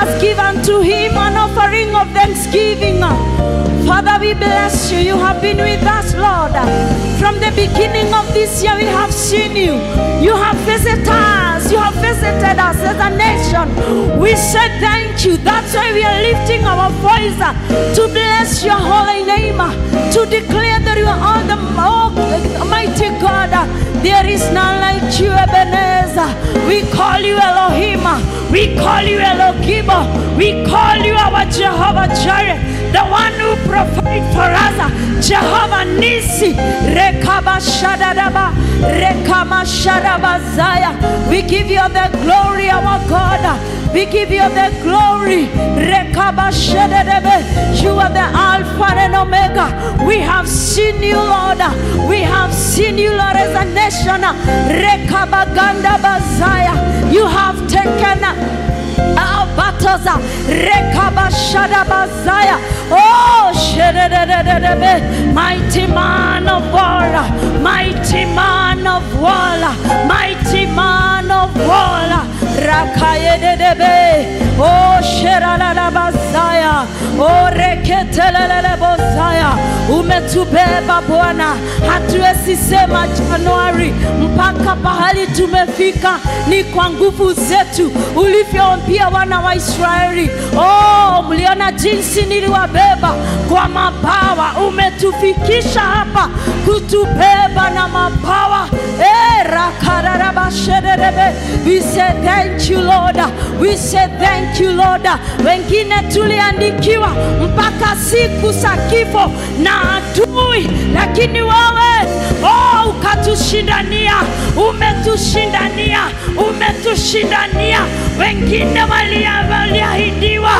Just give unto Him an offering of thanksgiving. Father, we bless you. You have been with us, Lord. From the beginning of this year, we have seen you. You have visited us. You have visited us as a nation. We say thank you. That's why we are lifting our voice to bless your holy name, to declare that you are all the mighty God. There is none like you, Ebenezer. We call you Elohim. We call you Elohim. We call you our Jehovah Jireh, the one who provides for us. Jehovah Nisi. Rekaba Shadadaba. Rekama. We give you the glory, our God. We give you the glory. You are the Alpha and Omega. We have seen you, Lord. We have seen you, Lord, as a nation. You have taken our battle mantles. Rekabashadabazaya. Oh, mighty man of war, mighty man of war, mighty man of war. Rakayededebe. Oh, sheralalabazaya. Oh, reketelelebozaya. Umetubeba Bwana, hatuwezi sema Januari mpaka pahali tumefika ni kwa nguvu zetu, ulivyoambia wana wa Israeli. Oh, mliona jinsi niliwabeba kwa mabawa, umetufikisha hapa kutubeba na mabawa. Rakararabashedebe. We say thank you Lord, we say thank you Lord. Wengine tuliandikiwa mpaka siku za kifo na adui, lakini wewe oh, ukatushindania, umetushindania, umetushindania. Wengine walia- waliahidiwa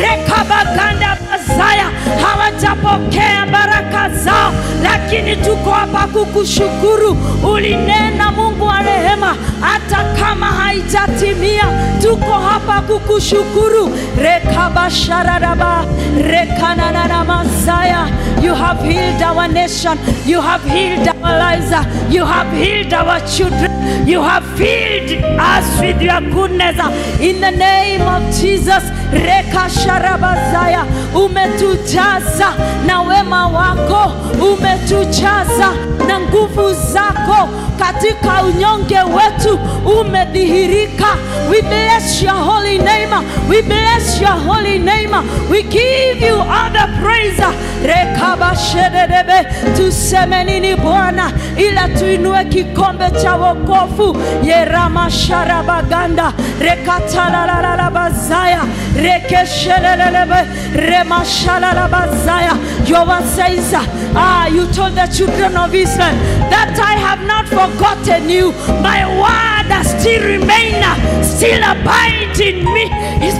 rekabaganda bazaya hawajapokea baraka zao, lakini tuko hapa kukushukuru. Ulinena wa rehema, hata kama haijatimia, tuko hapa kukushukuru. rekabashararaba rekananana masaya You have healed our nation. You have healed our lives. You have healed our children. You have filled us with your goodness. In the name of Jesus. Rekasharabazaya. Umetujaza na wema wako. Umetujaza na nguvu zako katika unyonge wetu umedhihirika. We bless your holy name. We bless your holy name. We give you all the praise. Rekabashedebe, tuseme nini Bwana, ila tuinue kikombe cha wokovu. Yeramasharabaganda rekatalalalabazaya rekeshelelelebe remashalalabazaya. Word says, ah, you told the children of Israel that I have not forgotten you. My word has still remain, still abide in me,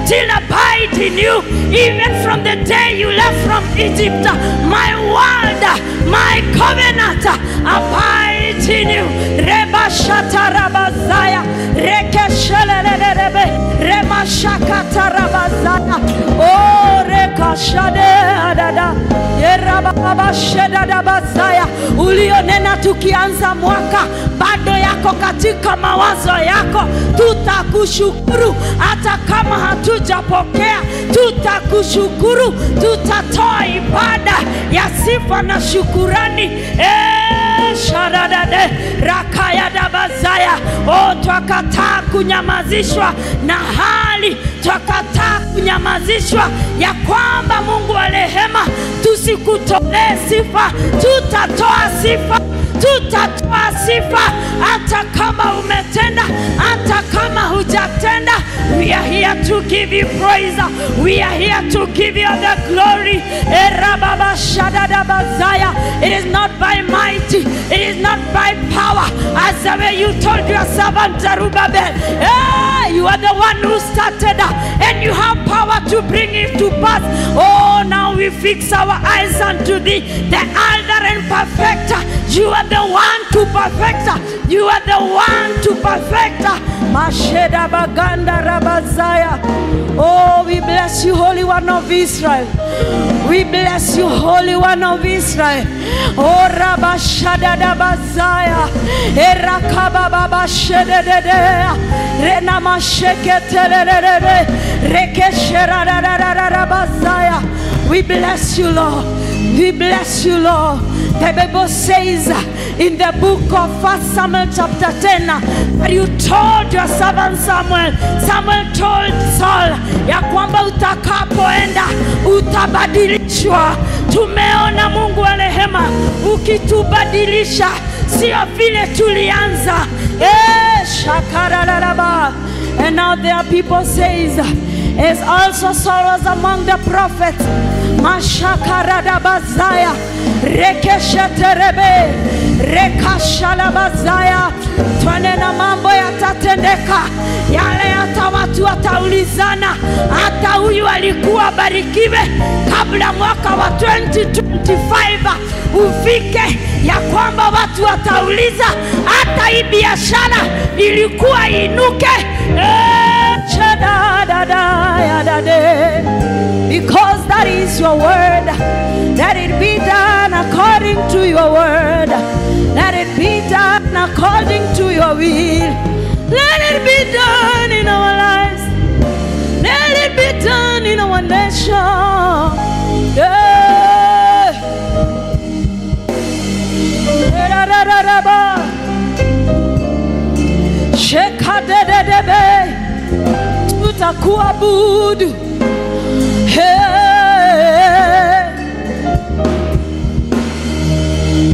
still abide in you, even from the day you left from Egypt. My word, my covenant abides in you. Reba shatarabazaya, rekeshelelelebe, rema shakatarabazaya. Oh, rekashade adada, yerababashedadabazaya. Ulionena tukianza mwaka bado yako katika mawazo yako, tutakushukuru hata kama hatujapokea, tutakushukuru, tutatoa ibada ya sifa na shukurani. Eh, sharadade rakayadabazaya. o twakataa kunyamazishwa na hali, twakataa kunyamazishwa ya kwamba Mungu wa rehema, tusikutolee sifa, tutatoa sifa tutatoa sifa hata kama umetenda, hata kama hujatenda. We are here to give you praise. We are here to give you the glory. Erababashadadabazaya. It is not by might, it is not by power, as the way you told your servant Zerubbabel. Eh, you are the one who started and you have power to bring it to pass. Oh, now we fix our eyes unto thee, the elder and perfecter. You are the one to perfect. You are the one to perfect. Masheda baganda rabazaya. Oh, we bless you, Holy One of Israel. We bless you, Holy One of Israel. Oh, rabashada dabazaya. Erakaba baba shededede. Rena masheke telelelele. Rekeshera rabazaya. We bless you, Lord. We bless you, Lord. The Bible says in the book of First Samuel chapter 10 that you told your servant Samuel, Samuel told Saul ya kwamba utakapoenda utabadilishwa. Tumeona Mungu wa rehema ukitubadilisha, sio vile tulianza. Eh, shakaralaraba. And now there are people says, as also Saul was among the prophets, mashakaradabazaya rekesheterebe. Rekashalabazaya. Twanena mambo yatatendeka. Yale hata watu wataulizana. Hata huyu alikuwa barikiwe kabla mwaka wa 2025 ufike. Ya kwamba watu watauliza hata hii biashara ilikuwa inuke Because that is your word. Let it be done according to your word. Let it be done according to your will. Let it be done in our lives. Let it be done in our nation. Yeah. nitakuabudu hey.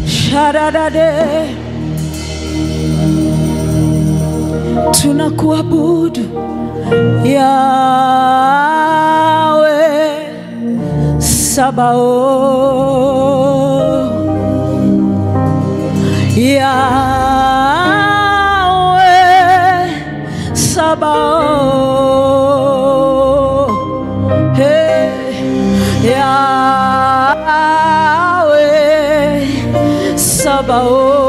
Sharadade, tunakuabudu Yawe Sabaoth Yahweh. Sabaoth Oh.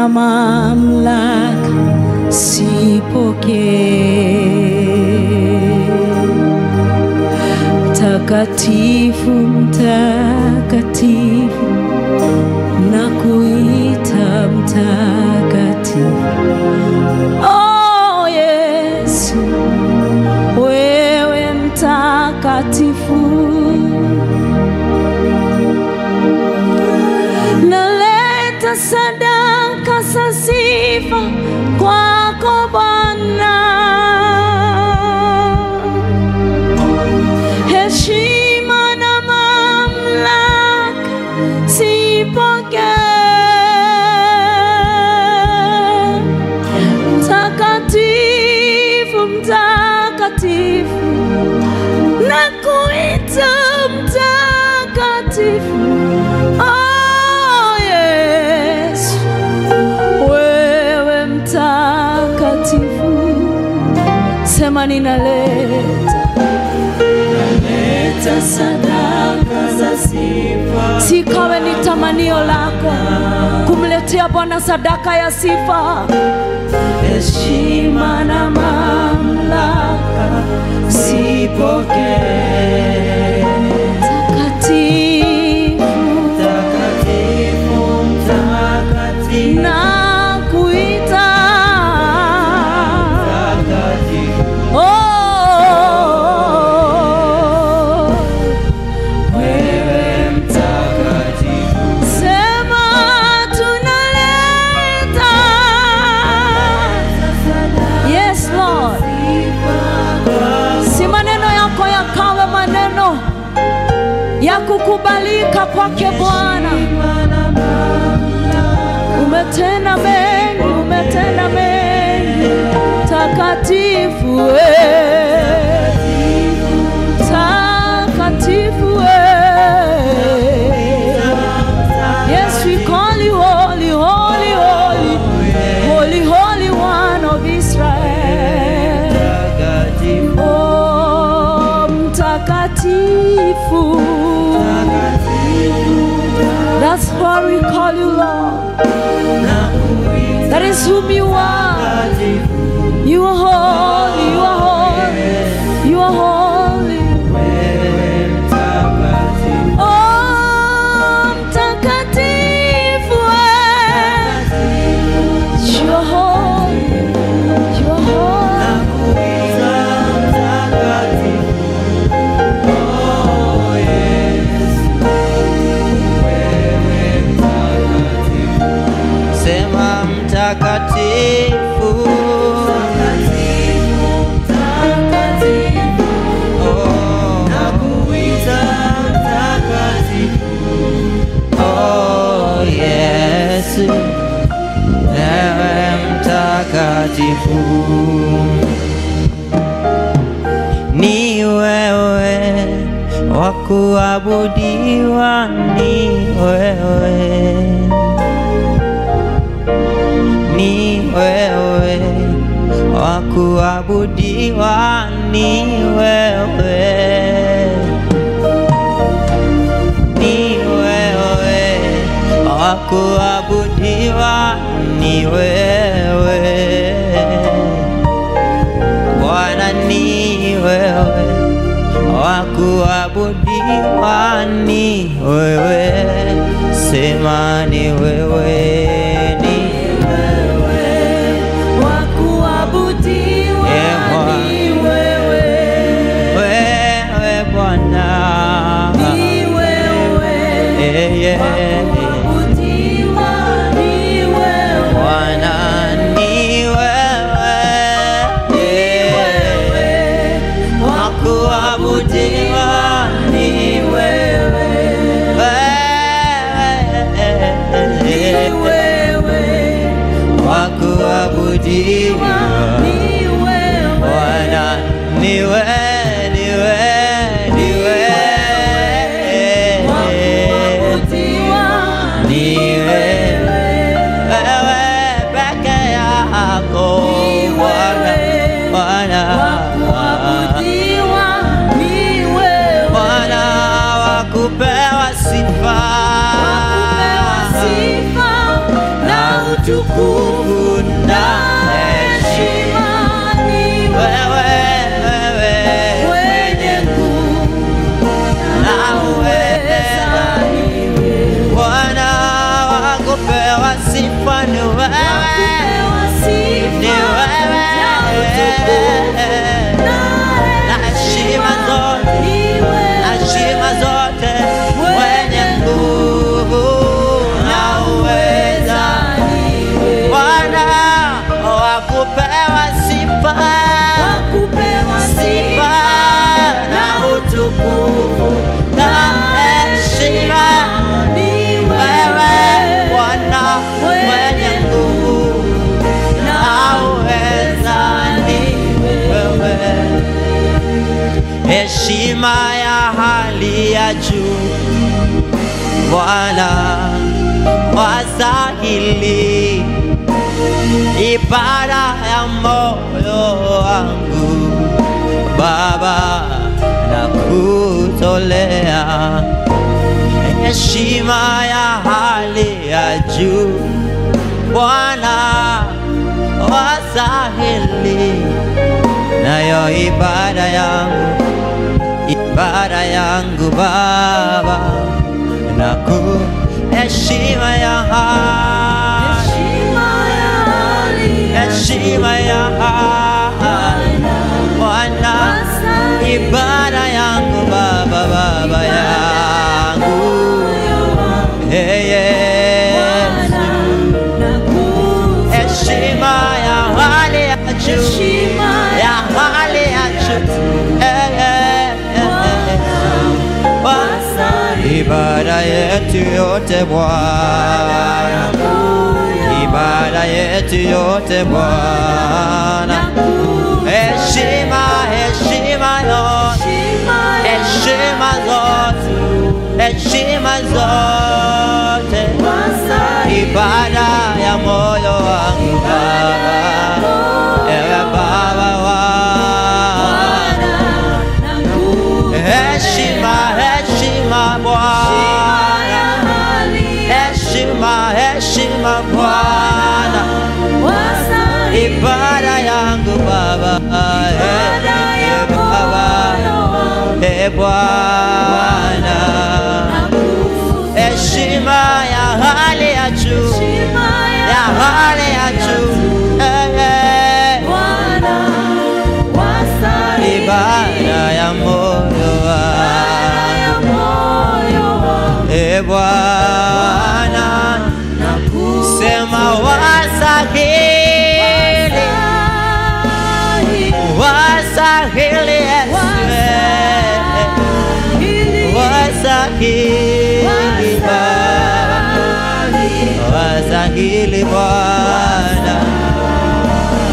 Na mamlaka sipokee. Mtakatifu, mtakatifu, na kuita mtakatifu. Oh Yesu, wewe mtakatifu, naleta sadaka za sifa kwako Bwana, heshima na mamlaka sipokee. Mtakatifu, mtakatifu, na kuita sema ninaleta. Naleta sadaka za sifa. Sikawe ni tamanio lako kumletea Bwana sadaka ya sifa, heshima na mamlaka sipokee. Whom eh. you holy, holy, holy, holy, holy one of Israel. Oh, That's why we call you, that is who you are. You are mtakatifu. Ni wewe wa kuabudiwa, ni wewe. Ni wewe wa kuabudiwa, ni wewe, ni wewe wa kuabudiwa, ni wewe ni wewe wa kuabudiwa, ni wewe, sema ni wewe, utukufu heshima ya hali ya juu. Bwana wastahili ibada ya moyo wangu. Baba na kutolea heshima ya hali ya juu. Bwana wastahili nayo ibada yangu ibada yangu Baba na ku heshima ya hali heshima ya hali ibada yetu yote Bwana. Ibada yetu yote Bwana. Heshima heshima yote heshima zote heshima zote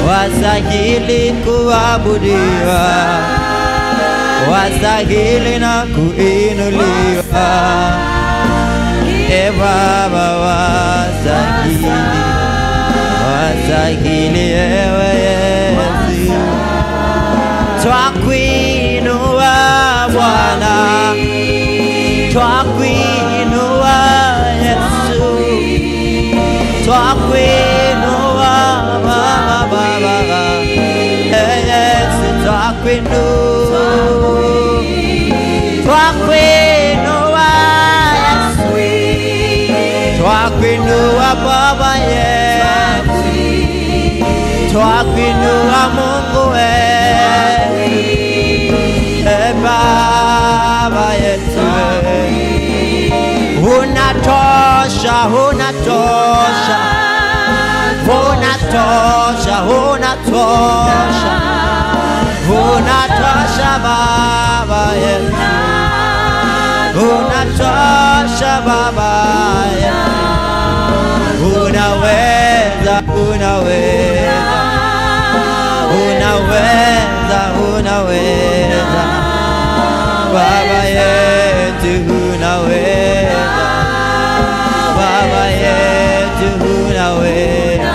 wasahili kuabudiwa. Wasahili na kuinuliwa. E Baba wasahili. Wasahili ewe Yesu. Twakuinua Bwana. Twakuinua Yesu. Twakuinua twakuinua twakuinua Yesu. Twakuinua Baba Yesu. Twakuinua Mungu wetu Eh, Baba yetu unatosha unatosha unatosha. Unatosha unatosha Baba yetu unatosha Baba yetu unaweza unaweza unaweza unaweza Baba yetu unaweza Baba yetu unaweza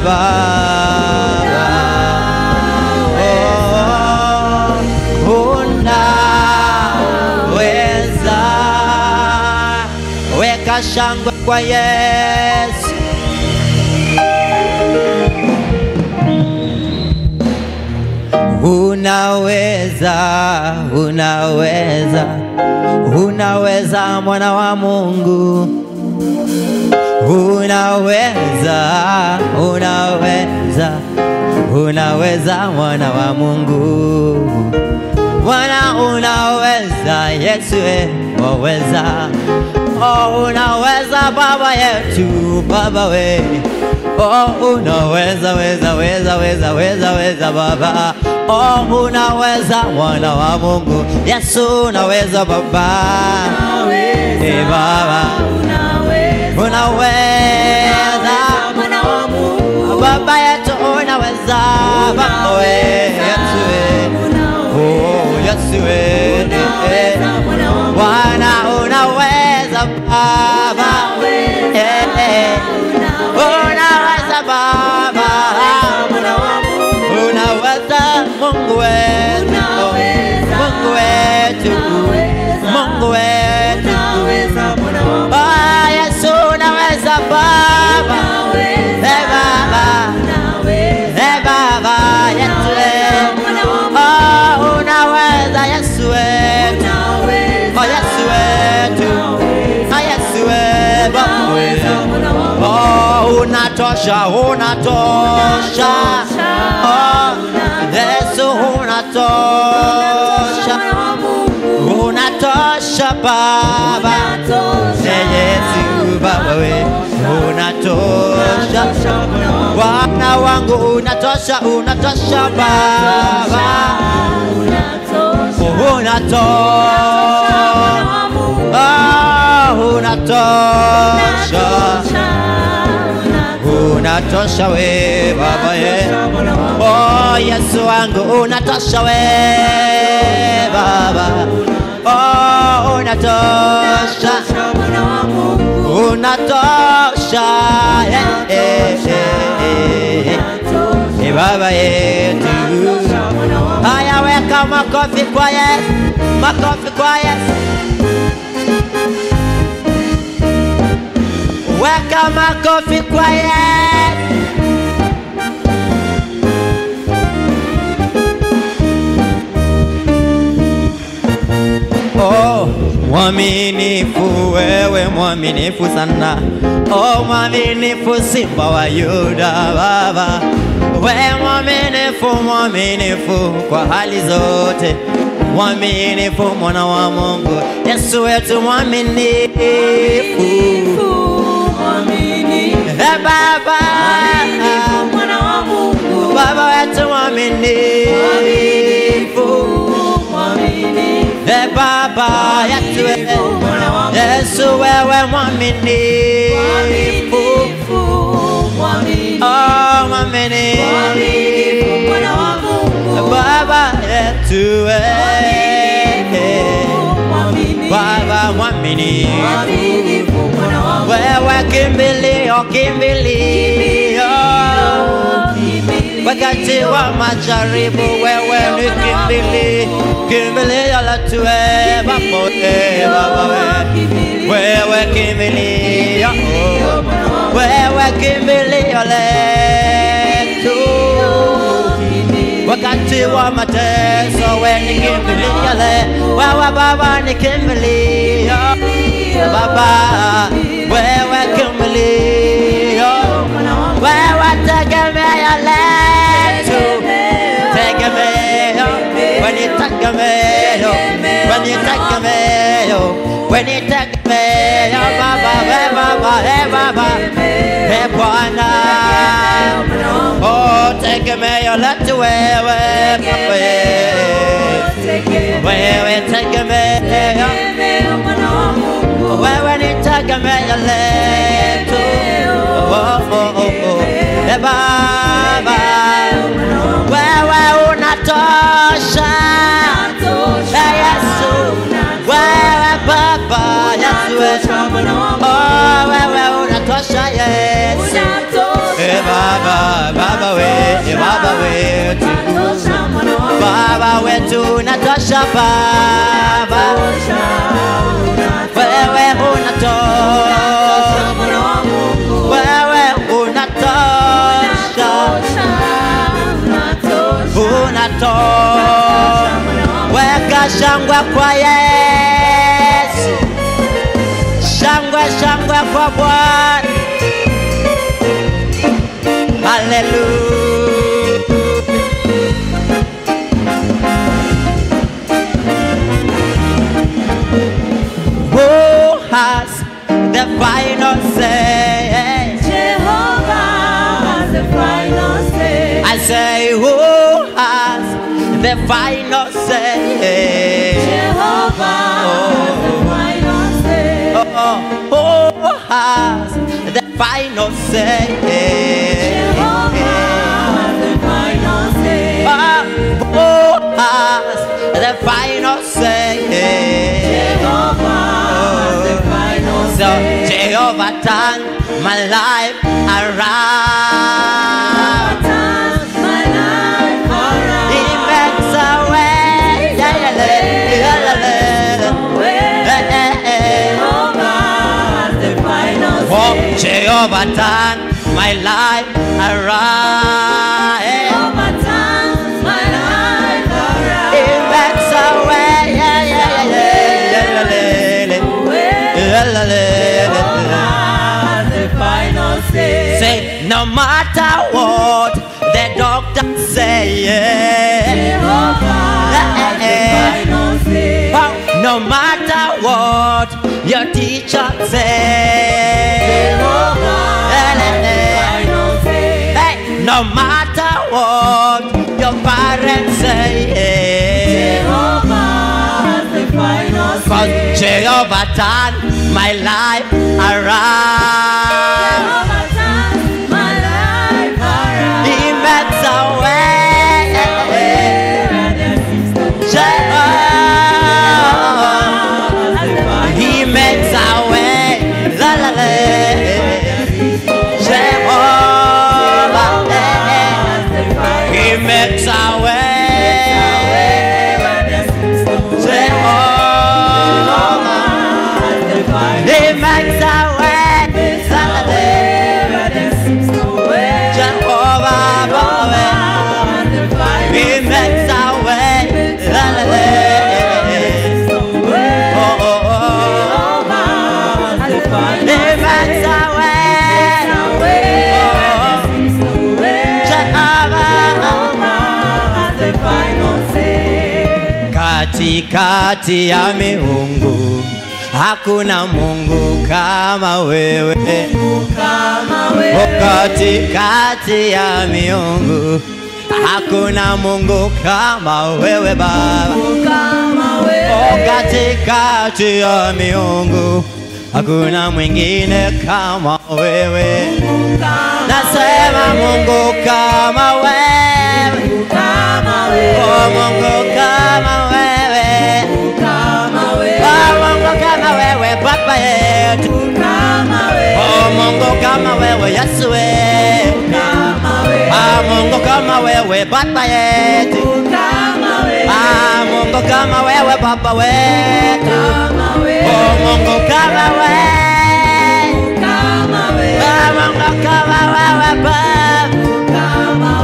Baba oh, unaweza. Weka shangwe kwa Yesu. Unaweza, unaweza, unaweza mwana wa Mungu. Unaweza, unaweza, unaweza mwana wa Mungu. Bwana unaweza, Yesu waweza. Oh, unaweza Baba yetu, Baba we. Oh, unaweza, weza, weza, weza, weza, weza Baba. Oh, unaweza mwana wa Mungu. Yesu unaweza Baba. Eh, Baba. Unaweza. Baba yetu unaweza. Baba yetu. Oh, Yesu. Bwana unaweza Baba. Unaweza Baba. Unaweza Mungu wetu. Mungu wetu. Mungu wetu. Unatosha, unatosha. Yesu unatosha. Unatosha Baba. Yesu Baba we. Unatosha. Bwana wangu unatosha, unatosha Baba. Unatosha. Unatosha. Unatosha we Baba ye. Oh, Yesu wangu unatosha we Baba. Oh, unatosha. Unatosha. Eh, eh, eh. Eh, Baba yetu. Haya, weka makofi kwa Yesu, makofi kwa Yesu. Weka makofi kwa Yesu. Mwaminifu wewe, mwaminifu sana. Oh, mwaminifu Simba wa Yuda, Baba. We mwaminifu, mwaminifu kwa hali zote, mwaminifu mwana wa Mungu, Yesu wetu mwaminifu. Baba, Baba. Wetu mwaminifu. Eh, Baba yetu wewe, Yesu wewe mwaminifu. Oh, mwaminifu. Baba yetu wewe, Baba mwaminifu. Wewe kimbilio, kimbilio wakati wa majaribu, wewe ni kimbili, kimbilio letu wewe, Baba wewe, Baba wewe, kimbilio, wewe kimbilio letu wakati wa mateso, wewe ni kimbilio wewe Baba ni kimbilio, Baba. Wewe kimbilio, ni tegemeo, wewe ni tegemeo, wewe ni tegemeo, Baba, wewe Baba, wewe Baba, wewe Bwana, oh tegemeo letu wewe, Baba, wewe tegemeo wewe ni tegemeo letu oh, oh, oh, oh. Eh, Baba wewe unatosha Eh, Yesu wewe Baba papa Yahweh Oh we we wewe unatosha Yesu. E eh, baba baba we e baba wetu Baba wetu unatosha baba. Wewe unatosha. Wewe una tosha. We shangwe kwa Yesu. Shangwe kwa bwana who has the final say Jehovah has the final say. I say, who has the final say? Jehovah has the final say. Oh, has the final say? Jehovah the final say. Ah, the final say? Jehovah the final say. Jehovah turn my life around. Jehovah my life around. Jehovah turns my life around. He makes a way. Yeah, yeah, yeah, yeah, yeah, yeah, the final say. Say, no matter what the doctor say, yeah. Jehovah the final say. No matter what your teacher say, no matter what your parents say, Jehovah has the final cause say. Jehovah turn my life around. Katikati ya miungu hakuna Mungu kama wewe. Katikati ya miungu hakuna Mungu kama wewe Baba. katikati ya miungu hakuna mwingine kama wewe. Nasema Mungu kama wewe, wewe Mungu kama wewe, Baba yetu, wewe Mungu kama wewe, Yesu ah Mungu kama wewe, Baba yetu, ah Mungu kama wewe, Baba wetu, kama Mungu kama ah wewe,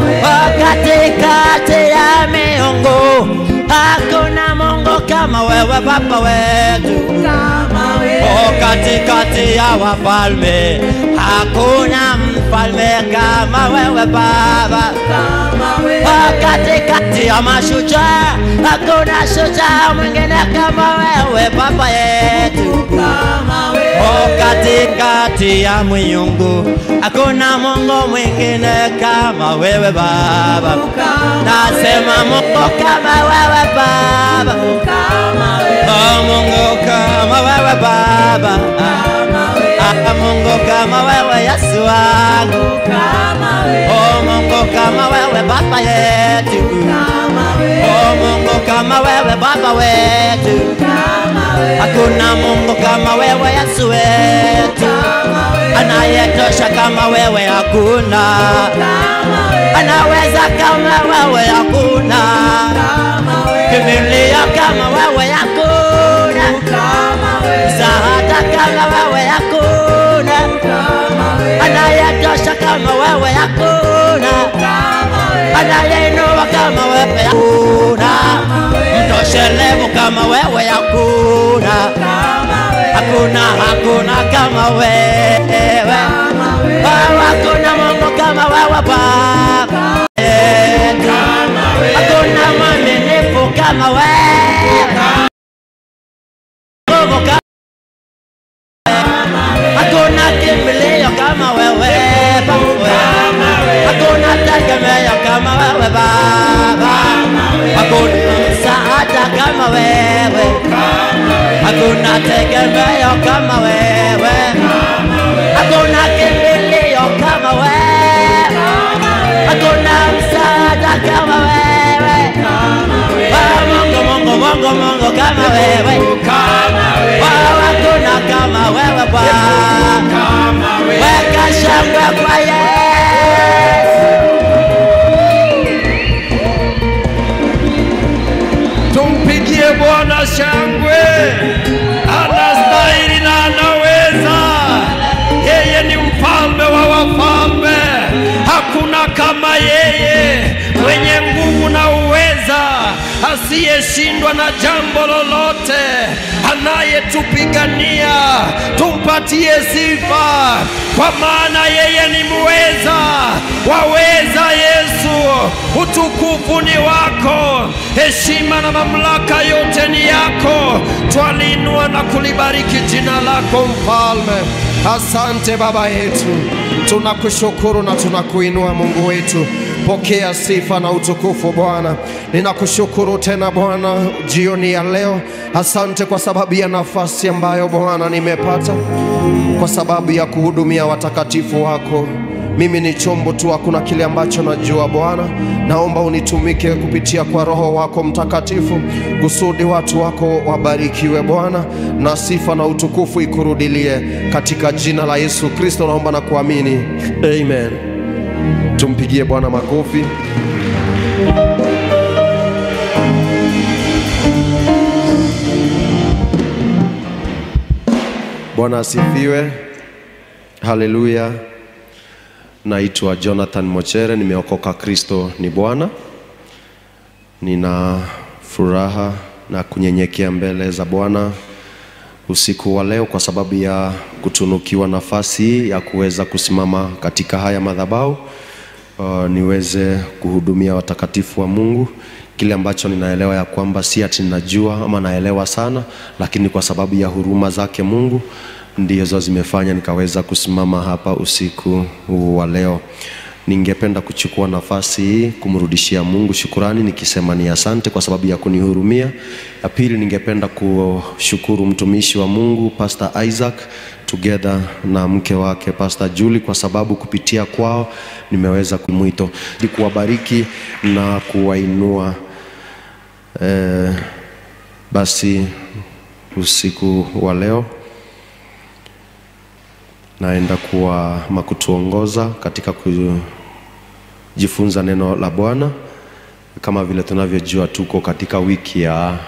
wewe katikati ya miungu hakuna Mungu kama wewe Baba wetu. kama wewe O katikati ya wafalme hakuna mfalme kama wewe Baba. katikati ya mashujaa hakuna shujaa mwingine kama wewe Baba yetu. katikati ya miungu hakuna Mungu mwingine kama wewe Baba. Nasema Mungu kama wewe Baba, oh Mungu kama wewe Baba, kama wewe ah Mungu kama wewe Yesu wangu, O oh Mungu kama wewe Baba yetu, O oh Mungu kama wewe Baba wetu, hakuna Mungu kama wewe Yesu wetu, anayetosha kama wewe hakuna, anaweza kama wewe hakuna. Kimilio kama wewe hakuna, msaada kama wewe hakuna, kama wewe hakuna. anayeinua kama wewe hakuna, hakuna, hakuna, kama wewe, hakuna Mungu kama wewe Baba, hakuna mwaminifu kama wewe, hakuna kimbilio kama wewe Baba, hakuna tegemeo kama wewe Baba, hakuna msaada kama wewe, hakuna tegemeo kama wewe, hakuna kimbilio kama wewe, hakuna msaada kama wewe, Mungu, Mungu, Mungu, Mungu kama wewe, hakuna kama wewe Bwana, weka shangwe kwa Yesu. Shangwe, anastahili na anaweza. Yeye ni mfalme wa wafalme, hakuna kama yeye, mwenye nguvu na uweza, asiyeshindwa na jambo lolote, anayetupigania. Tumpatie sifa, kwa maana yeye ni mweza, waweza Yesu, utukufu ni wako, heshima na mamlaka yote ni yako. Twalinua na kulibariki jina lako Mfalme. Asante Baba yetu, tunakushukuru na tunakuinua Mungu wetu. Pokea sifa na utukufu Bwana. Ninakushukuru tena Bwana jioni ya leo. Asante kwa sababu ya nafasi ambayo Bwana nimepata, kwa sababu ya kuhudumia watakatifu wako. Mimi ni chombo tu, hakuna kile ambacho najua Bwana. Naomba unitumike kupitia kwa Roho wako Mtakatifu, kusudi watu wako wabarikiwe Bwana, na sifa na utukufu ikurudilie katika jina la Yesu Kristo, naomba na kuamini, amen. Tumpigie Bwana makofi. Bwana asifiwe, haleluya. Naitwa Jonathan Mochere, nimeokoka. Kristo ni Bwana. Nina furaha na kunyenyekea mbele za Bwana usiku wa leo kwa sababu ya kutunukiwa nafasi ya kuweza kusimama katika haya madhabahu uh, niweze kuhudumia watakatifu wa Mungu. Kile ambacho ninaelewa ya kwamba si ati ninajua ama naelewa sana, lakini kwa sababu ya huruma zake Mungu ndizo zimefanya nikaweza kusimama hapa usiku huu wa leo. Ningependa kuchukua nafasi hii kumrudishia Mungu shukurani nikisema ni asante kwa sababu ya kunihurumia. Ya pili, ningependa kushukuru mtumishi wa Mungu Pastor Isaac together na mke wake Pastor Julie kwa sababu kupitia kwao nimeweza kumwito kuwabariki na kuwainua. Eh, basi usiku wa leo naenda kuwa makutuongoza katika kujifunza neno la Bwana. Kama vile tunavyojua, tuko katika wiki ya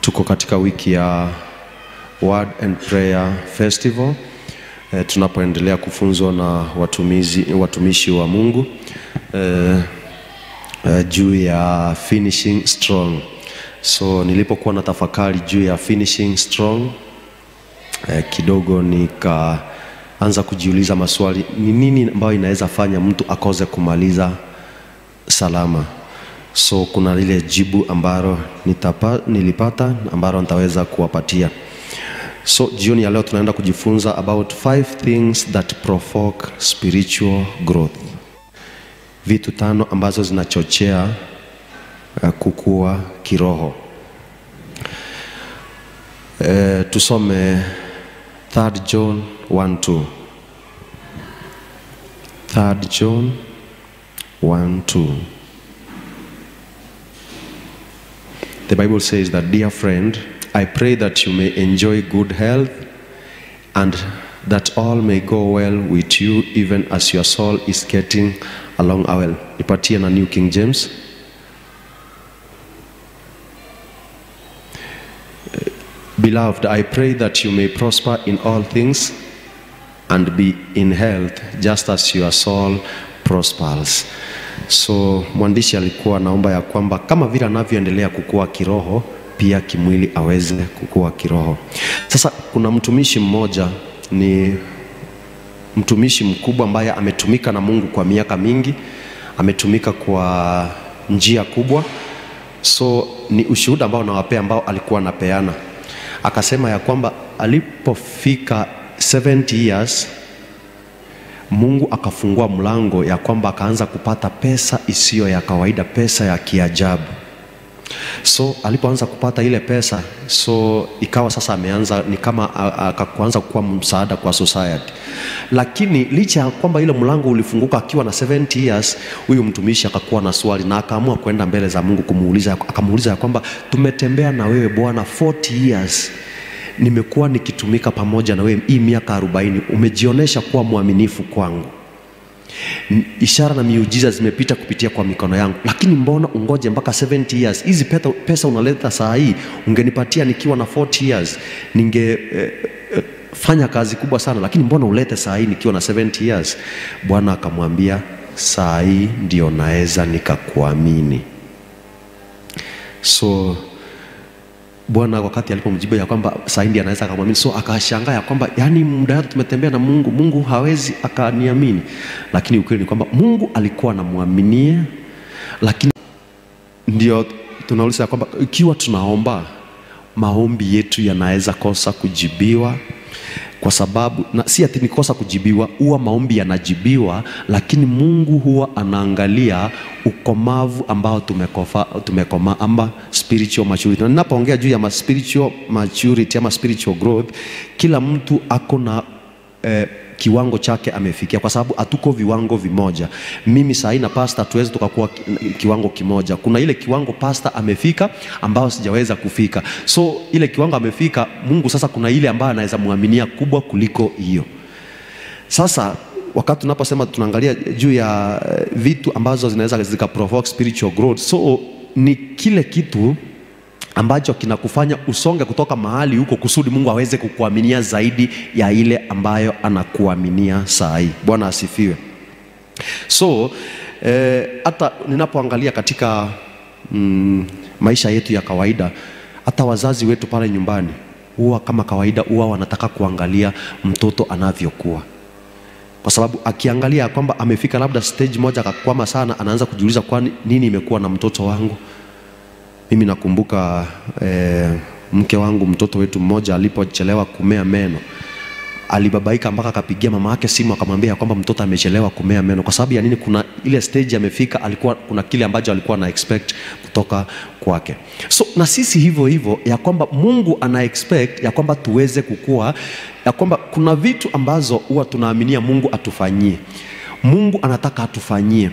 tuko katika wiki ya Word and Prayer Festival e, tunapoendelea kufunzwa na watumizi, watumishi wa Mungu e, e, juu ya finishing strong. So nilipokuwa na tafakari juu ya finishing strong e, kidogo nikaanza kujiuliza maswali, ni nini ambayo inaweza fanya mtu akose kumaliza salama? So kuna lile jibu ambalo nitapa, nilipata ambalo nitaweza kuwapatia. So jioni ya leo tunaenda kujifunza about five things that provoke spiritual growth, vitu tano ambazo zinachochea uh, kukua kiroho. Uh, tusome 3 John 1:2. 3 John 1:2. The Bible says that, dear friend, I pray that you may enjoy good health and that all may go well with you even as your soul is getting along well. Nipatie na New King James. Beloved, I pray that you may prosper in all things and be in health just as your soul prospers. So mwandishi alikuwa naomba ya kwamba kama vile anavyoendelea kukua kiroho, pia kimwili aweze kukua kiroho. Sasa kuna mtumishi mmoja ni mtumishi mkubwa ambaye ametumika na Mungu kwa miaka mingi, ametumika kwa njia kubwa. So ni ushuhuda ambao nawapea ambao alikuwa anapeana, akasema ya kwamba alipofika 70 years Mungu akafungua mlango ya kwamba akaanza kupata pesa isiyo ya kawaida, pesa ya kiajabu. So alipoanza kupata ile pesa, so ikawa sasa ameanza ni kama akaanza kuwa msaada kwa society. Lakini licha ya kwamba ile mlango ulifunguka akiwa na 70 years, huyu mtumishi akakuwa na swali na akaamua kwenda mbele za Mungu kumuuliza, akamuuliza ya kwamba tumetembea na wewe Bwana 40 years nimekuwa nikitumika pamoja na wewe hii miaka 40, umejionyesha kuwa mwaminifu kwangu ishara na miujiza zimepita kupitia kwa mikono yangu, lakini mbona ungoje mpaka 70 years? Hizi pesa, pesa unaleta saa hii ungenipatia nikiwa na 40 years, ninge eh, eh, fanya kazi kubwa sana, lakini mbona ulete saa hii nikiwa na 70 years? Bwana akamwambia saa hii ndio naweza nikakuamini. So Bwana wakati alipomjibu ya kwamba Saidi anaweza akamwamini, so akashangaa ya kwamba yani muda wote tumetembea na Mungu, Mungu hawezi akaniamini. Lakini ukweli ni kwamba Mungu alikuwa anamwaminia, lakini ndio tunauliza kwamba ikiwa tunaomba maombi yetu yanaweza kosa kujibiwa kwa sababu na si ati ni kosa kujibiwa, huwa maombi yanajibiwa, lakini Mungu huwa anaangalia ukomavu ambao tumekofa, tumekoma ama spiritual maturity. Na ninapoongea juu ya ma spiritual maturity ama spiritual growth, kila mtu ako na eh, kiwango chake amefikia, kwa sababu hatuko viwango vimoja. Mimi sahi na pasta tuweze tukakuwa kiwango kimoja. Kuna ile kiwango pasta amefika ambao sijaweza kufika, so ile kiwango amefika Mungu. Sasa kuna ile ambayo anaweza muaminia kubwa kuliko hiyo. Sasa wakati tunaposema tunaangalia juu ya eh, vitu ambazo zinaweza zika provoke spiritual growth, so ni kile kitu ambacho kinakufanya usonge kutoka mahali huko kusudi Mungu aweze kukuaminia zaidi ya ile ambayo anakuaminia saa hii. Bwana asifiwe. So eh, hata ninapoangalia katika mm, maisha yetu ya kawaida, hata wazazi wetu pale nyumbani huwa kama kawaida huwa wanataka kuangalia mtoto anavyokuwa kwa sababu akiangalia kwamba amefika labda stage moja akakwama sana, anaanza kujiuliza kwani nini imekuwa na mtoto wangu. Mimi nakumbuka eh, mke wangu mtoto wetu mmoja alipochelewa kumea meno alibabaika mpaka akapigia mama yake simu akamwambia kwamba mtoto amechelewa kumea meno. Kwa sababu ya nini? Kuna ile stage amefika, alikuwa kuna kile ambacho alikuwa na expect kutoka kwake. So na sisi hivyo hivyo, ya kwamba Mungu ana expect ya kwamba tuweze kukua, ya kwamba kuna vitu ambazo huwa tunaaminia Mungu atufanyie. Mungu anataka atufanyie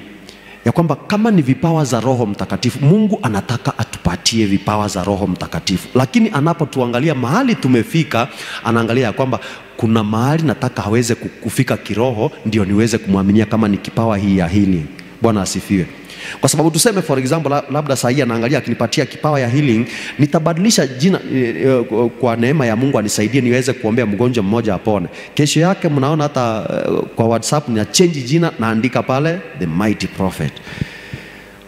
ya kwamba kama ni vipawa za Roho Mtakatifu, Mungu anataka atupatie vipawa za Roho Mtakatifu, lakini anapotuangalia mahali tumefika, anaangalia ya kwamba kuna mahali nataka aweze kufika kiroho, ndio niweze kumwaminia kama ni kipawa hii ya healing. Bwana asifiwe. Kwa sababu tuseme for example, labda saa hii anaangalia akinipatia kipawa ya healing, nitabadilisha jina eh, eh, kwa neema ya Mungu anisaidie niweze kuombea mgonjwa mmoja apone. Kesho yake mnaona hata eh, kwa WhatsApp na change jina naandika pale the mighty prophet.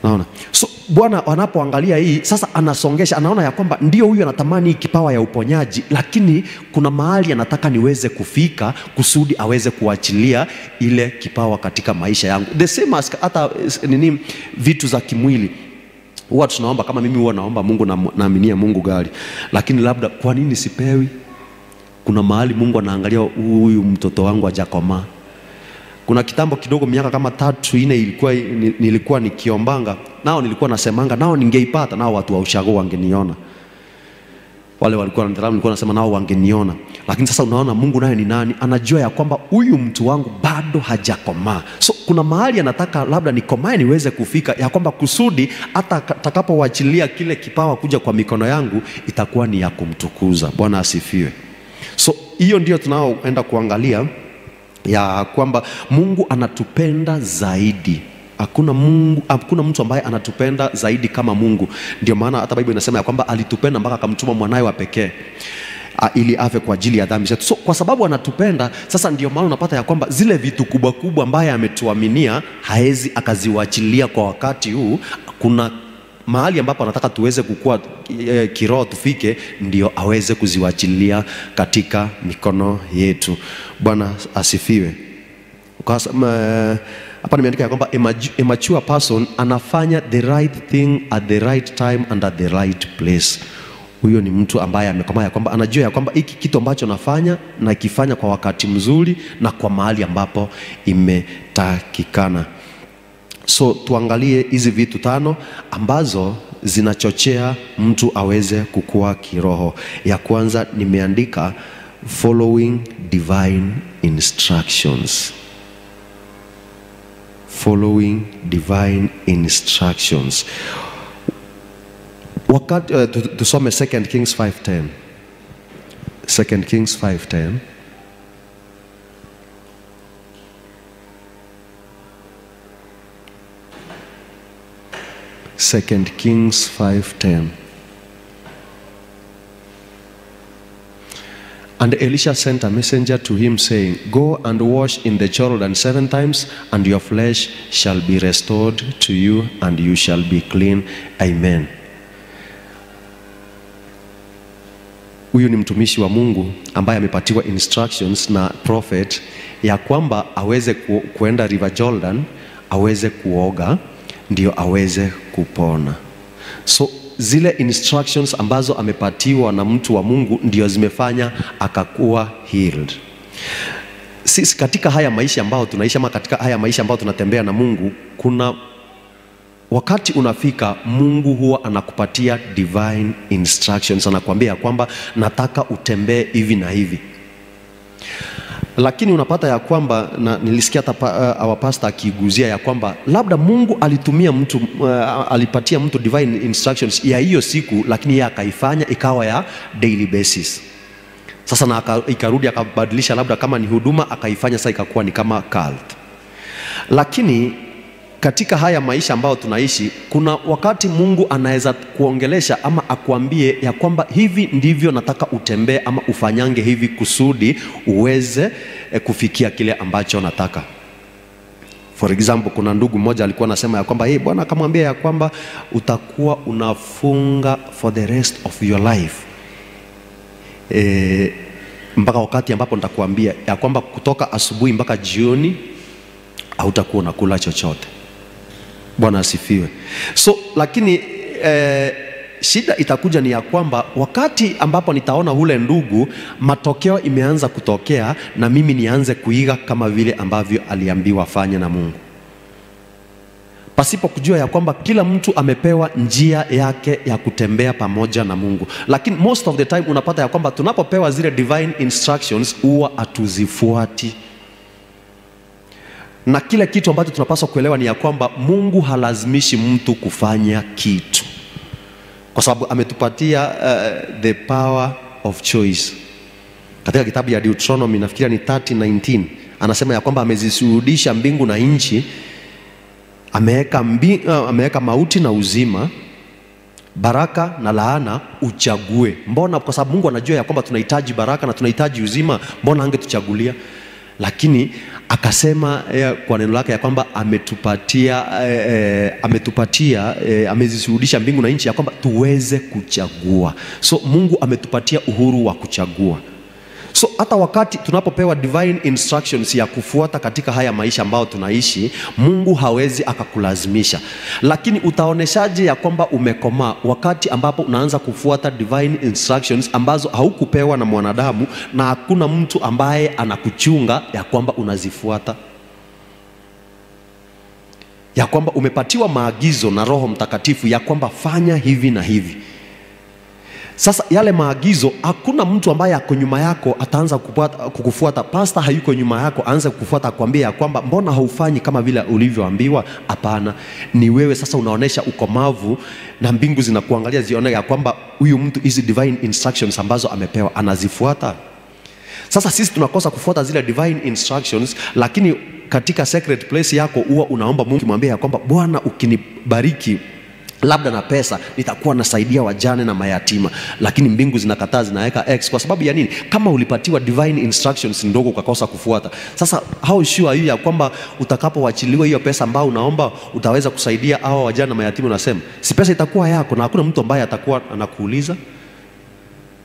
Naona. So Bwana anapoangalia hii sasa, anasongesha, anaona ya kwamba ndio huyu anatamani hii kipawa ya uponyaji, lakini kuna mahali anataka niweze kufika kusudi aweze kuachilia ile kipawa katika maisha yangu. The same as hata eh, nini vitu za kimwili huwa tunaomba kama mimi huwa naomba Mungu na naaminia Mungu gari, lakini labda kwa nini sipewi? Kuna mahali Mungu anaangalia huyu mtoto wangu hajakomaa kuna kitambo kidogo, miaka kama tatu nne, ilikuwa nilikuwa nikiombanga nao, nilikuwa nasemanga nao, ningeipata nao, watu wa ushago wangeniona, wale walikuwa wananidharau, nilikuwa nasema nao wangeniona. Lakini sasa unaona, Mungu naye ni nani? Anajua ya kwamba huyu mtu wangu bado hajakomaa, so kuna mahali anataka labda nikomae niweze kufika, ya kwamba kusudi hata atakapowachilia kile kipawa kuja kwa mikono yangu itakuwa ni ya kumtukuza. Bwana asifiwe. So hiyo ndio tunaoenda kuangalia ya kwamba Mungu anatupenda zaidi. Hakuna Mungu, hakuna mtu ambaye anatupenda zaidi kama Mungu. Ndio maana hata Biblia inasema ya kwamba alitupenda mpaka akamtuma mwanawe wa pekee. ili afe kwa ajili ya dhambi zetu. So kwa sababu anatupenda, sasa ndio maana unapata ya kwamba zile vitu kubwa kubwa ambaye ametuaminia haezi akaziwachilia kwa wakati huu. Kuna mahali ambapo anataka tuweze kukua e, kiroho tufike, ndio aweze kuziwachilia katika mikono yetu. Bwana asifiwe. Hapa nimeandika ya kwamba a mature person anafanya the right thing at the right time and at the right place. Huyo ni mtu ambaye amekomaa ya kwamba anajua ya kwamba hiki kitu ambacho nafanya nakifanya kwa wakati mzuri na kwa mahali ambapo imetakikana. So tuangalie hizi vitu tano ambazo zinachochea mtu aweze kukua kiroho. Ya kwanza nimeandika following divine instructions. Following divine instructions. Wakati uh, tusome 2 Kings 5:10. 2 Kings 5:10. Second Kings 5:10. And Elisha sent a messenger to him saying, Go and wash in the Jordan seven times, and your flesh shall be restored to you, and you shall be clean. Amen. Huyu ni mtumishi wa Mungu ambaye amepatiwa instructions na prophet ya kwamba aweze ku, kuenda River Jordan, aweze kuoga ndio aweze kupona. So zile instructions ambazo amepatiwa na mtu wa Mungu ndio zimefanya akakuwa healed. Sisi katika haya maisha ambayo tunaishi ama katika haya maisha ambayo tunatembea na Mungu, kuna wakati unafika Mungu huwa anakupatia divine instructions, anakuambia kwamba nataka utembee hivi na hivi lakini unapata ya kwamba na nilisikia hata uh, our pastor akiguzia ya kwamba labda Mungu alitumia mtu uh, alipatia mtu divine instructions ya hiyo siku, lakini yeye akaifanya ikawa ya daily basis. Sasa na ikarudi akabadilisha, labda kama ni huduma akaifanya sasa ikakuwa ni kama cult. Lakini katika haya maisha ambayo tunaishi, kuna wakati Mungu anaweza kuongelesha ama akuambie ya kwamba hivi ndivyo nataka utembee ama ufanyange hivi kusudi uweze eh, kufikia kile ambacho nataka. For example, kuna ndugu mmoja alikuwa anasema ya kwamba hey, Bwana akamwambia ya kwamba utakuwa unafunga for the rest of your life e, mpaka wakati ambapo nitakuambia ya kwamba kutoka asubuhi mpaka jioni hautakuwa unakula chochote. Bwana asifiwe. So lakini eh, shida itakuja ni ya kwamba wakati ambapo nitaona ule ndugu matokeo imeanza kutokea, na mimi nianze kuiga kama vile ambavyo aliambiwa afanye na Mungu, pasipo kujua ya kwamba kila mtu amepewa njia yake ya kutembea pamoja na Mungu. Lakini most of the time unapata ya kwamba tunapopewa zile divine instructions huwa hatuzifuati na kile kitu ambacho tunapaswa kuelewa ni ya kwamba Mungu halazimishi mtu kufanya kitu, kwa sababu ametupatia uh, the power of choice. Katika kitabu ya Deuteronomy nafikiri ni 30:19 anasema ya kwamba amezishuhudisha mbingu na nchi, ameweka uh, ameweka mauti na uzima, baraka na laana, uchague. Mbona? Kwa sababu Mungu anajua ya kwamba tunahitaji baraka na tunahitaji uzima, mbona angetuchagulia? Lakini akasema eh, kwa neno lake ya kwamba ametupatia eh, eh, ametupatia eh, amezishuhudisha mbingu na nchi ya kwamba tuweze kuchagua. So Mungu ametupatia uhuru wa kuchagua. So hata wakati tunapopewa divine instructions ya kufuata katika haya maisha ambayo tunaishi, Mungu hawezi akakulazimisha. Lakini utaoneshaje ya kwamba umekomaa wakati ambapo unaanza kufuata divine instructions ambazo haukupewa na mwanadamu na hakuna mtu ambaye anakuchunga ya kwamba unazifuata? Ya kwamba umepatiwa maagizo na Roho Mtakatifu ya kwamba fanya hivi na hivi. Sasa yale maagizo, hakuna mtu ambaye ako nyuma yako ataanza kukufuata. Pasta hayuko nyuma yako aanze kukufuata akwambia ya kwamba mbona haufanyi kama vile ulivyoambiwa. Hapana, ni wewe sasa unaonesha ukomavu na mbingu zinakuangalia zione ya kwamba huyu mtu hizi divine instructions ambazo amepewa anazifuata. Sasa sisi tunakosa kufuata zile divine instructions, lakini katika secret place yako huwa unaomba Mungu, kimwambia ya kwamba Bwana ukinibariki labda na pesa nitakuwa nasaidia wajane na mayatima. Lakini mbingu zinakataa zinaweka x. Kwa sababu ya nini? Kama ulipatiwa divine instructions ndogo ukakosa kufuata. Sasa how sure are you ya kwamba utakapowachiliwa hiyo pesa ambayo unaomba utaweza kusaidia hawa wajane na mayatima? Unasema si pesa itakuwa yako na hakuna mtu ambaye atakuwa anakuuliza.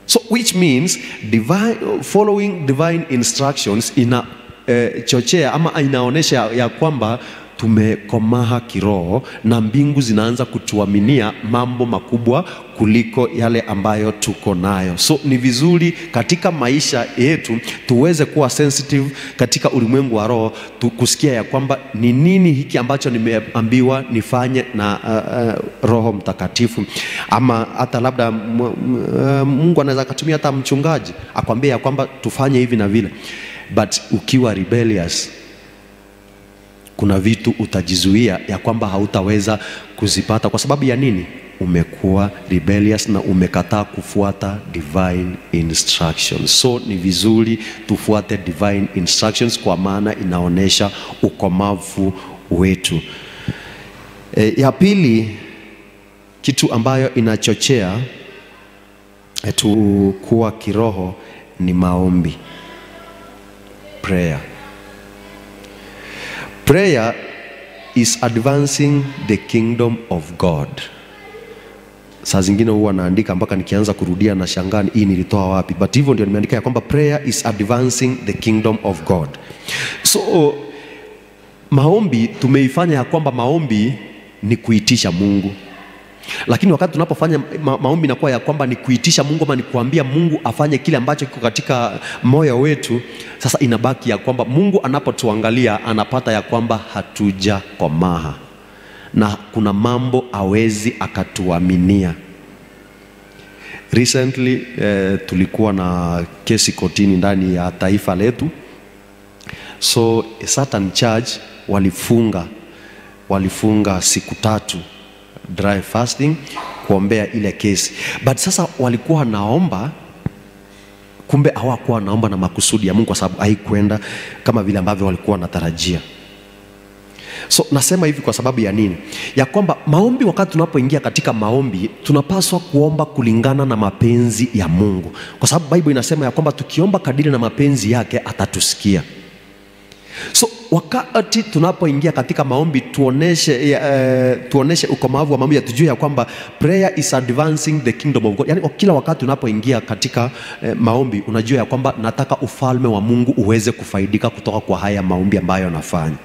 So which means divine, following divine instructions ina eh, chochea ama inaonyesha ya, ya kwamba tumekomaha kiroho na mbingu zinaanza kutuaminia mambo makubwa kuliko yale ambayo tuko nayo. So ni vizuri katika maisha yetu tuweze kuwa sensitive katika ulimwengu wa roho kusikia ya kwamba ni nini hiki ambacho nimeambiwa nifanye na uh, uh, Roho Mtakatifu, ama hata labda uh, Mungu anaweza akatumia hata mchungaji akwambia ya kwamba tufanye hivi na vile, but ukiwa rebellious kuna vitu utajizuia ya kwamba hautaweza kuzipata kwa sababu ya nini? Umekuwa rebellious na umekataa kufuata divine instructions. So ni vizuri tufuate divine instructions kwa maana inaonyesha ukomavu wetu. E, ya pili kitu ambayo inachochea e, tu kuwa kiroho ni maombi, prayer. Prayer is advancing the kingdom of God. Saa zingine huwa naandika mpaka nikianza kurudia na shangani, hii nilitoa wapi? But hivyo ndio nimeandika ya kwamba prayer is advancing the kingdom of God. So maombi tumeifanya ya kwamba maombi ni kuitisha Mungu, lakini wakati tunapofanya ma maombi inakuwa ya kwamba ni kuitisha Mungu ama ni kuambia Mungu afanye kile ambacho kiko katika moyo wetu. Sasa inabaki ya kwamba Mungu anapotuangalia anapata ya kwamba hatuja hatujakomaha na kuna mambo awezi akatuaminia. Recently eh, tulikuwa na kesi kotini ndani ya taifa letu, so a certain church walifunga walifunga siku tatu dry fasting kuombea ile kesi, but sasa walikuwa wanaomba kumbe hawakuwa naomba na makusudi ya Mungu kwa sababu haikwenda kama vile ambavyo walikuwa wanatarajia. So nasema hivi kwa sababu ya nini? Ya kwamba maombi, wakati tunapoingia katika maombi, tunapaswa kuomba kulingana na mapenzi ya Mungu, kwa sababu Bible inasema ya kwamba tukiomba kadiri na mapenzi yake atatusikia. So wakati tunapoingia katika maombi tuoneshe, uh, tuoneshe ukomavu wa maombi, ya tujue ya kwamba prayer is advancing the kingdom of God. Yani kila wakati unapoingia katika uh, maombi unajua ya kwamba nataka ufalme wa Mungu uweze kufaidika kutoka kwa haya maombi ambayo nafanya.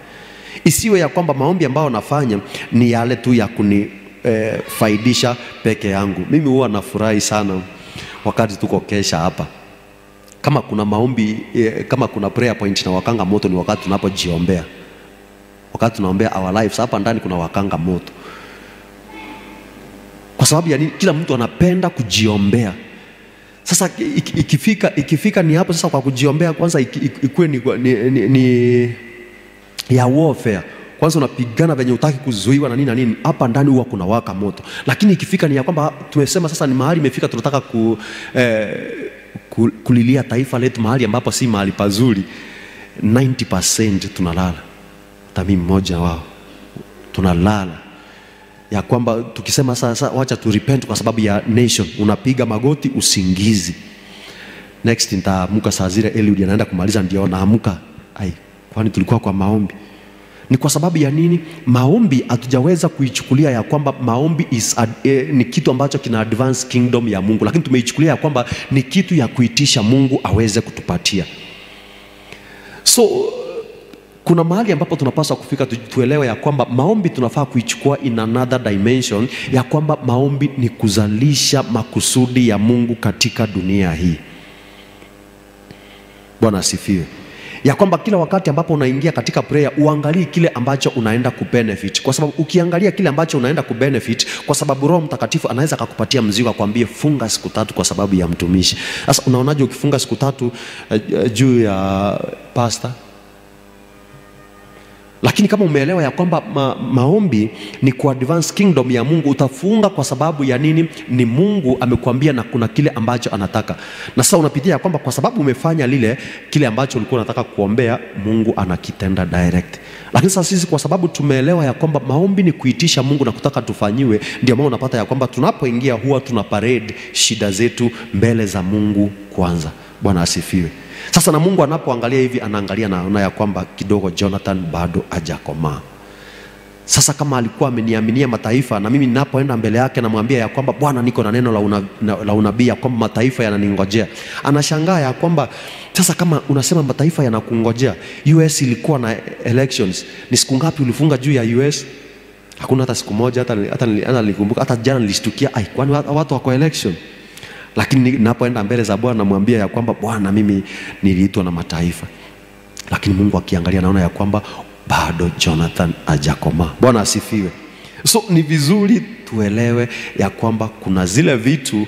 Isiwe ya kwamba maombi ambayo nafanya ni yale tu ya kunifaidisha eh, peke yangu. Mimi huwa nafurahi sana wakati tuko kesha hapa kama kuna maombi eh, kama kuna prayer point na wakanga moto ni wakati tunapojiombea, wakati tunaombea our lives. Hapa ndani kuna wakanga moto. Kwa sababu ya nini? Kila mtu anapenda kujiombea. Sasa ik- ikifika, ikifika ni hapo sasa, kwa kujiombea kwanza ik- ik- ikuwe ni, ni, ni, ni ya warfare kwanza unapigana venye utaki kuzuiwa na nini na nini, hapa ndani huwa kuna waka moto. Lakini ikifika ni ya kwamba tumesema sasa ni mahali imefika, tunataka ku, eh, kulilia taifa letu mahali ambapo si mahali pazuri, 90% tunalala. Hata mimi mmoja wao tunalala ya kwamba tukisema sasa wacha tu repent kwa sababu ya nation, unapiga magoti usingizi. Next nitaamuka saa zile Eliud anaenda kumaliza, ndio naamka, ai, kwani tulikuwa kwa maombi ni kwa sababu ya nini? Maombi hatujaweza kuichukulia ya kwamba maombi is ad, eh, ni kitu ambacho kina advance kingdom ya Mungu, lakini tumeichukulia ya kwamba ni kitu ya kuitisha Mungu aweze kutupatia. So kuna mahali ambapo tunapaswa kufika tu, tuelewe ya kwamba maombi tunafaa kuichukua in another dimension, ya kwamba maombi ni kuzalisha makusudi ya Mungu katika dunia hii. Bwana asifiwe ya kwamba kila wakati ambapo unaingia katika prayer uangalie kile ambacho unaenda kubenefit, kwa sababu ukiangalia kile ambacho unaenda kubenefit, kwa sababu Roho Mtakatifu anaweza akakupatia mzigo akwambie funga siku tatu kwa sababu ya mtumishi. Sasa unaonaje ukifunga siku tatu uh, juu ya pastor? Lakini kama umeelewa ya kwamba ma, maombi ni ku advance kingdom ya mungu utafunga kwa sababu ya nini? Ni mungu amekuambia na kuna kile ambacho anataka. Na sasa unapitia ya kwamba kwa sababu umefanya lile kile ambacho ulikuwa unataka kuombea mungu anakitenda direct. Lakini sasa sisi kwa sababu tumeelewa ya kwamba maombi ni kuitisha mungu na kutaka tufanyiwe ndio maana unapata ya kwamba tunapoingia huwa tuna parade shida zetu mbele za mungu kwanza bwana asifiwe. Sasa na mungu anapoangalia hivi anaangalia naona ya kwamba kidogo jonathan bado hajakomaa. Sasa kama alikuwa ameniaminia mataifa na mimi ninapoenda mbele yake namwambia ya kwamba bwana niko na neno la, una, la unabii ya kwamba mataifa yananingojea. Anashangaa ya kwamba sasa kama unasema mataifa yanakungojea us ilikuwa na elections. Ni siku ngapi ulifunga juu ya us hakuna hata siku moja hata, hata, nili- hata nilikumbuka hata jana nilishtukia ai kwani watu wako election lakini napoenda mbele za bwana namwambia ya kwamba bwana mimi niliitwa na mataifa. Lakini mungu akiangalia naona ya kwamba bado jonathan hajakomaa. Bwana asifiwe. So ni vizuri tuelewe ya kwamba kuna zile vitu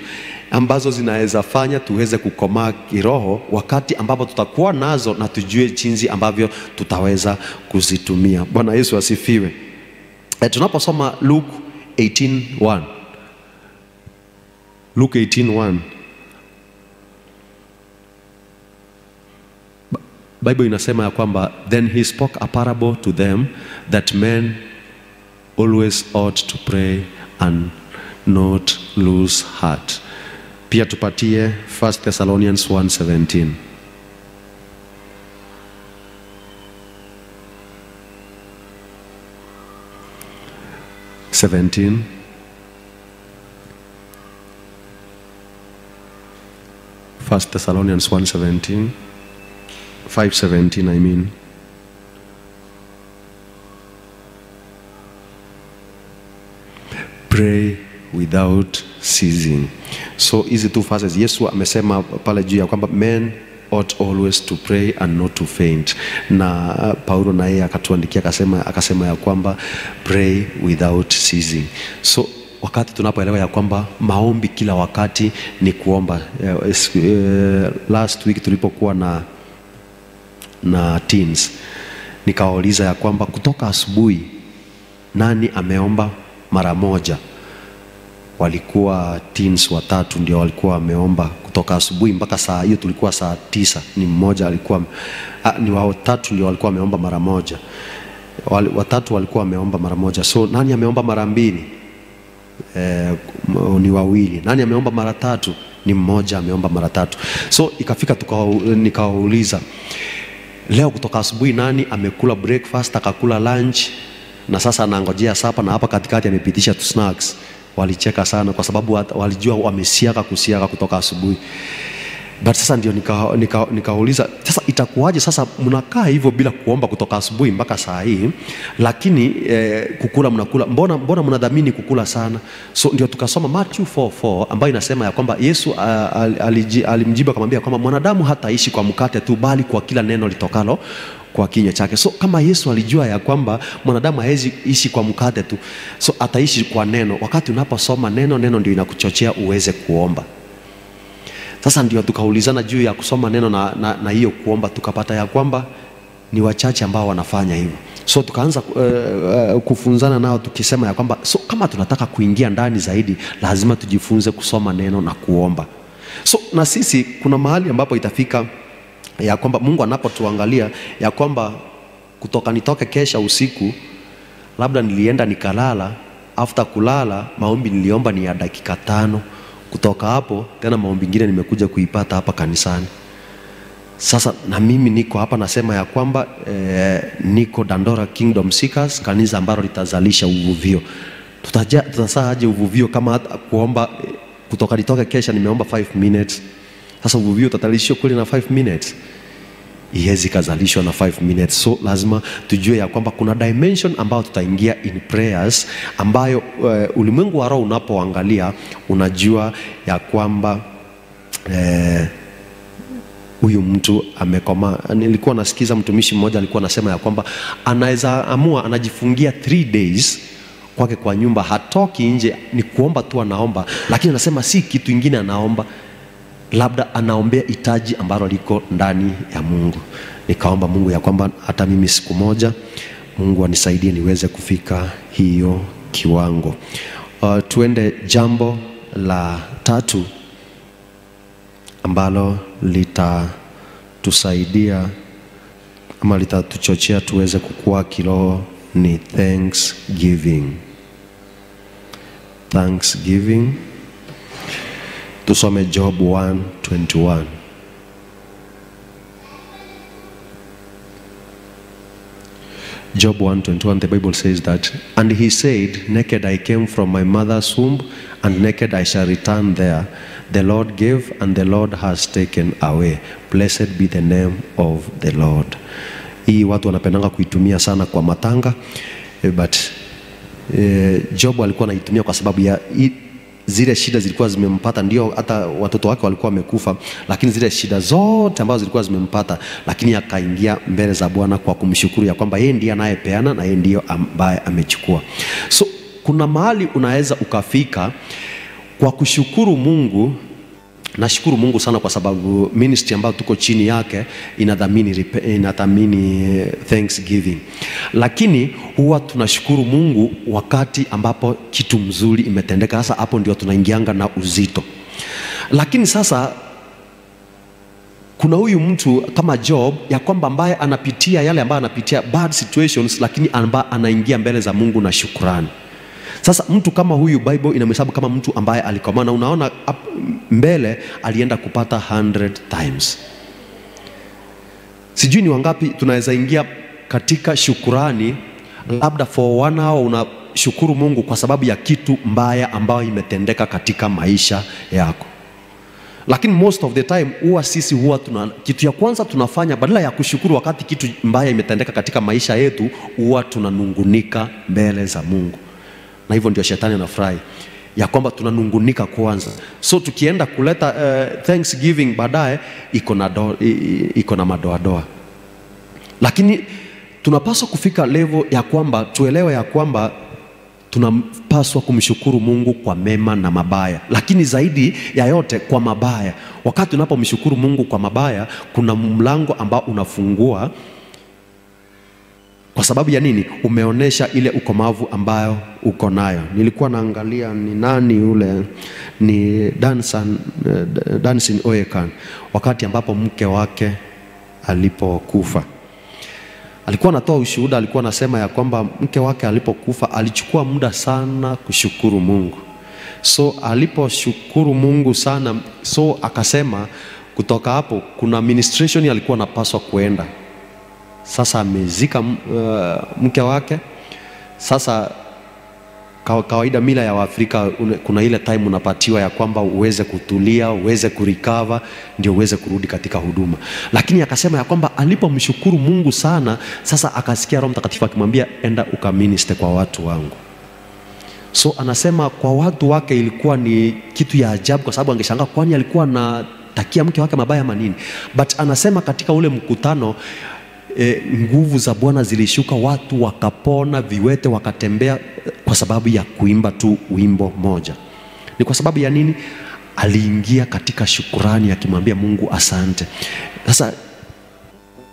ambazo zinaweza fanya tuweze kukomaa kiroho wakati ambapo tutakuwa nazo na tujue jinsi ambavyo tutaweza kuzitumia. Bwana yesu asifiwe. E, tunaposoma luke 18:1 luke 18:1 bible inasema ya kwamba then he spoke a parable to them that men always ought to pray and not lose heart. Pia tupatie 1 thessalonians 1:17 17 1 thessalonians 1:17 517 I mean. Pray without ceasing. So hizi two verses Yesu amesema pale juu ya kwamba men ought always to pray and not to faint. Na uh, Paulo na yeye akatuandikia akasema, akasema ya kwamba pray without ceasing. So wakati tunapoelewa ya kwamba maombi kila wakati ni kuomba. Uh, uh, last week tulipokuwa na na teens nikawauliza ya kwamba kutoka asubuhi nani ameomba mara moja? Walikuwa teens watatu ndio walikuwa wameomba kutoka asubuhi mpaka saa hiyo tulikuwa saa tisa. Ni mmoja alikuwa a, ni watatu ndio walikuwa wameomba mara moja. Watatu walikuwa wameomba mara moja. So nani ameomba mara mbili eh, ni wawili. Nani ameomba mara tatu? Ni mmoja ameomba mara tatu. So ikafika nikawauliza leo kutoka asubuhi nani amekula breakfast akakula lunch? Na sasa anangojea sapa na hapa katikati amepitisha tu snacks. Walicheka sana kwa sababu walijua wamesiaka kusiaka kutoka asubuhi. But sasa ndio nikauliza nika, nika sasa itakuwaje sasa mnakaa hivyo bila kuomba kutoka asubuhi mpaka saa hii lakini eh, kukula mnakula. Mbona, mbona mnadhamini kukula sana? So ndio tukasoma Matthew 4:4 ambayo inasema ya kwamba Yesu uh, alimjibu akamwambia kwamba mwanadamu hataishi kwa mkate tu bali kwa kila neno litokalo kwa kinywa chake. So kama yesu alijua ya kwamba mwanadamu hawezi ishi kwa mkate tu so ataishi kwa neno. Wakati unaposoma neno neno ndio inakuchochea uweze kuomba sasa ndio tukaulizana juu ya kusoma neno na, na, na hiyo kuomba tukapata ya kwamba ni wachache ambao wanafanya hivyo. So tukaanza uh, uh, kufunzana nao tukisema ya kwamba so kama tunataka kuingia ndani zaidi lazima tujifunze kusoma neno na kuomba. So na sisi kuna mahali ambapo itafika ya kwamba mungu anapotuangalia ya kwamba kutoka nitoke kesha usiku labda nilienda nikalala after kulala maombi niliomba ni ya dakika tano kutoka hapo tena maombi ingine nimekuja kuipata hapa kanisani sasa na mimi niko hapa nasema ya kwamba eh, niko Dandora Kingdom Seekers, kanisa ambalo litazalisha uvuvio. Tutaja, tutasaa uvuvio kama hata kuomba eh, kutoka nitoke kesha nimeomba 5 minutes. Sasa uvuvio utatalishwa kule na 5 minutes? Iwezi kazalishwa na 5 minutes so lazima tujue ya kwamba kuna dimension ambayo tutaingia in prayers ambayo uh, ulimwengu wa roho unapoangalia unajua ya kwamba eh, huyu mtu amekoma. Nilikuwa nasikiza mtumishi mmoja alikuwa anasema ya kwamba anaweza amua anajifungia three days kwake kwa nyumba, hatoki nje, ni kuomba tu anaomba, lakini anasema si kitu ingine anaomba, labda anaombea hitaji ambalo liko ndani ya Mungu. Nikaomba Mungu ya kwamba hata mimi siku moja Mungu anisaidie niweze kufika hiyo kiwango. Uh, tuende jambo la tatu ambalo litatusaidia ama litatuchochea tuweze kukua kiroho ni thanksgiving. Thanksgiving. Tusome Job 1:21. Job 1:21 the Bible says that and he said naked I came from my mother's womb and naked I shall return there. The Lord gave and the Lord has taken away. Blessed be the name of the Lord. Hii watu wanapendanga kuitumia sana kwa matanga eh, but eh, Job alikuwa anaitumia kwa sababu ya zile shida zilikuwa zimempata, ndio hata watoto wake walikuwa wamekufa, lakini zile shida zote ambazo zilikuwa zimempata, lakini akaingia mbele za Bwana kwa kumshukuru ya kwamba yeye ndiye anayepeana na yeye ndiyo ambaye amechukua. So kuna mahali unaweza ukafika kwa kushukuru Mungu Nashukuru Mungu sana kwa sababu ministry ambayo tuko chini yake inadhamini, inadhamini eh, thanksgiving, lakini huwa tunashukuru Mungu wakati ambapo kitu mzuri imetendeka. Sasa hapo ndio tunaingianga na uzito, lakini sasa kuna huyu mtu kama Job ya kwamba ambaye anapitia yale ambayo anapitia bad situations, lakini ambaye anaingia mbele za Mungu na shukrani. Sasa mtu kama huyu Bible inamhesabu kama mtu ambaye alikomaa, na unaona mbele alienda kupata 100 times. Sijui ni wangapi tunaweza ingia katika shukurani, labda for one hour unashukuru Mungu kwa sababu ya kitu mbaya ambayo imetendeka katika maisha yako lakini most of the time huwa sisi huwa tuna kitu ya kwanza tunafanya badala ya kushukuru wakati kitu mbaya imetendeka katika maisha yetu, huwa tunanungunika mbele za Mungu, na hivyo ndio shetani anafurahi ya kwamba tunanungunika kwanza. So tukienda kuleta uh, thanksgiving baadaye iko na iko na madoadoa, lakini tunapaswa kufika level ya kwamba tuelewe ya kwamba tunapaswa kumshukuru Mungu kwa mema na mabaya, lakini zaidi ya yote kwa mabaya. Wakati unapomshukuru Mungu kwa mabaya, kuna mlango ambao unafungua. Kwa sababu ya nini? Umeonyesha ile ukomavu ambayo uko nayo. Nilikuwa naangalia ni nani yule, ni Dansan, eh, Oyekan, wakati ambapo mke wake alipokufa alikuwa anatoa ushuhuda, alikuwa anasema ya kwamba mke wake alipokufa alichukua muda sana kushukuru Mungu. So aliposhukuru Mungu sana, so akasema kutoka hapo kuna ministration alikuwa anapaswa kuenda. Sasa amezika uh, mke wake. Sasa kawaida mila ya Waafrika kuna ile time unapatiwa ya kwamba uweze kutulia, uweze kurikava ndio uweze kurudi katika huduma. Lakini akasema ya kwamba alipomshukuru Mungu sana, sasa akasikia Roho Mtakatifu akimwambia enda ukaministe kwa watu wangu. So anasema kwa watu wake ilikuwa ni kitu ya ajabu, kwa sababu angeshangaa kwani alikuwa anatakia mke wake mabaya manini but anasema katika ule mkutano e, nguvu za Bwana zilishuka, watu wakapona, viwete wakatembea eh, kwa sababu ya kuimba tu wimbo moja. Ni kwa sababu ya nini? Aliingia katika shukurani akimwambia Mungu asante. Sasa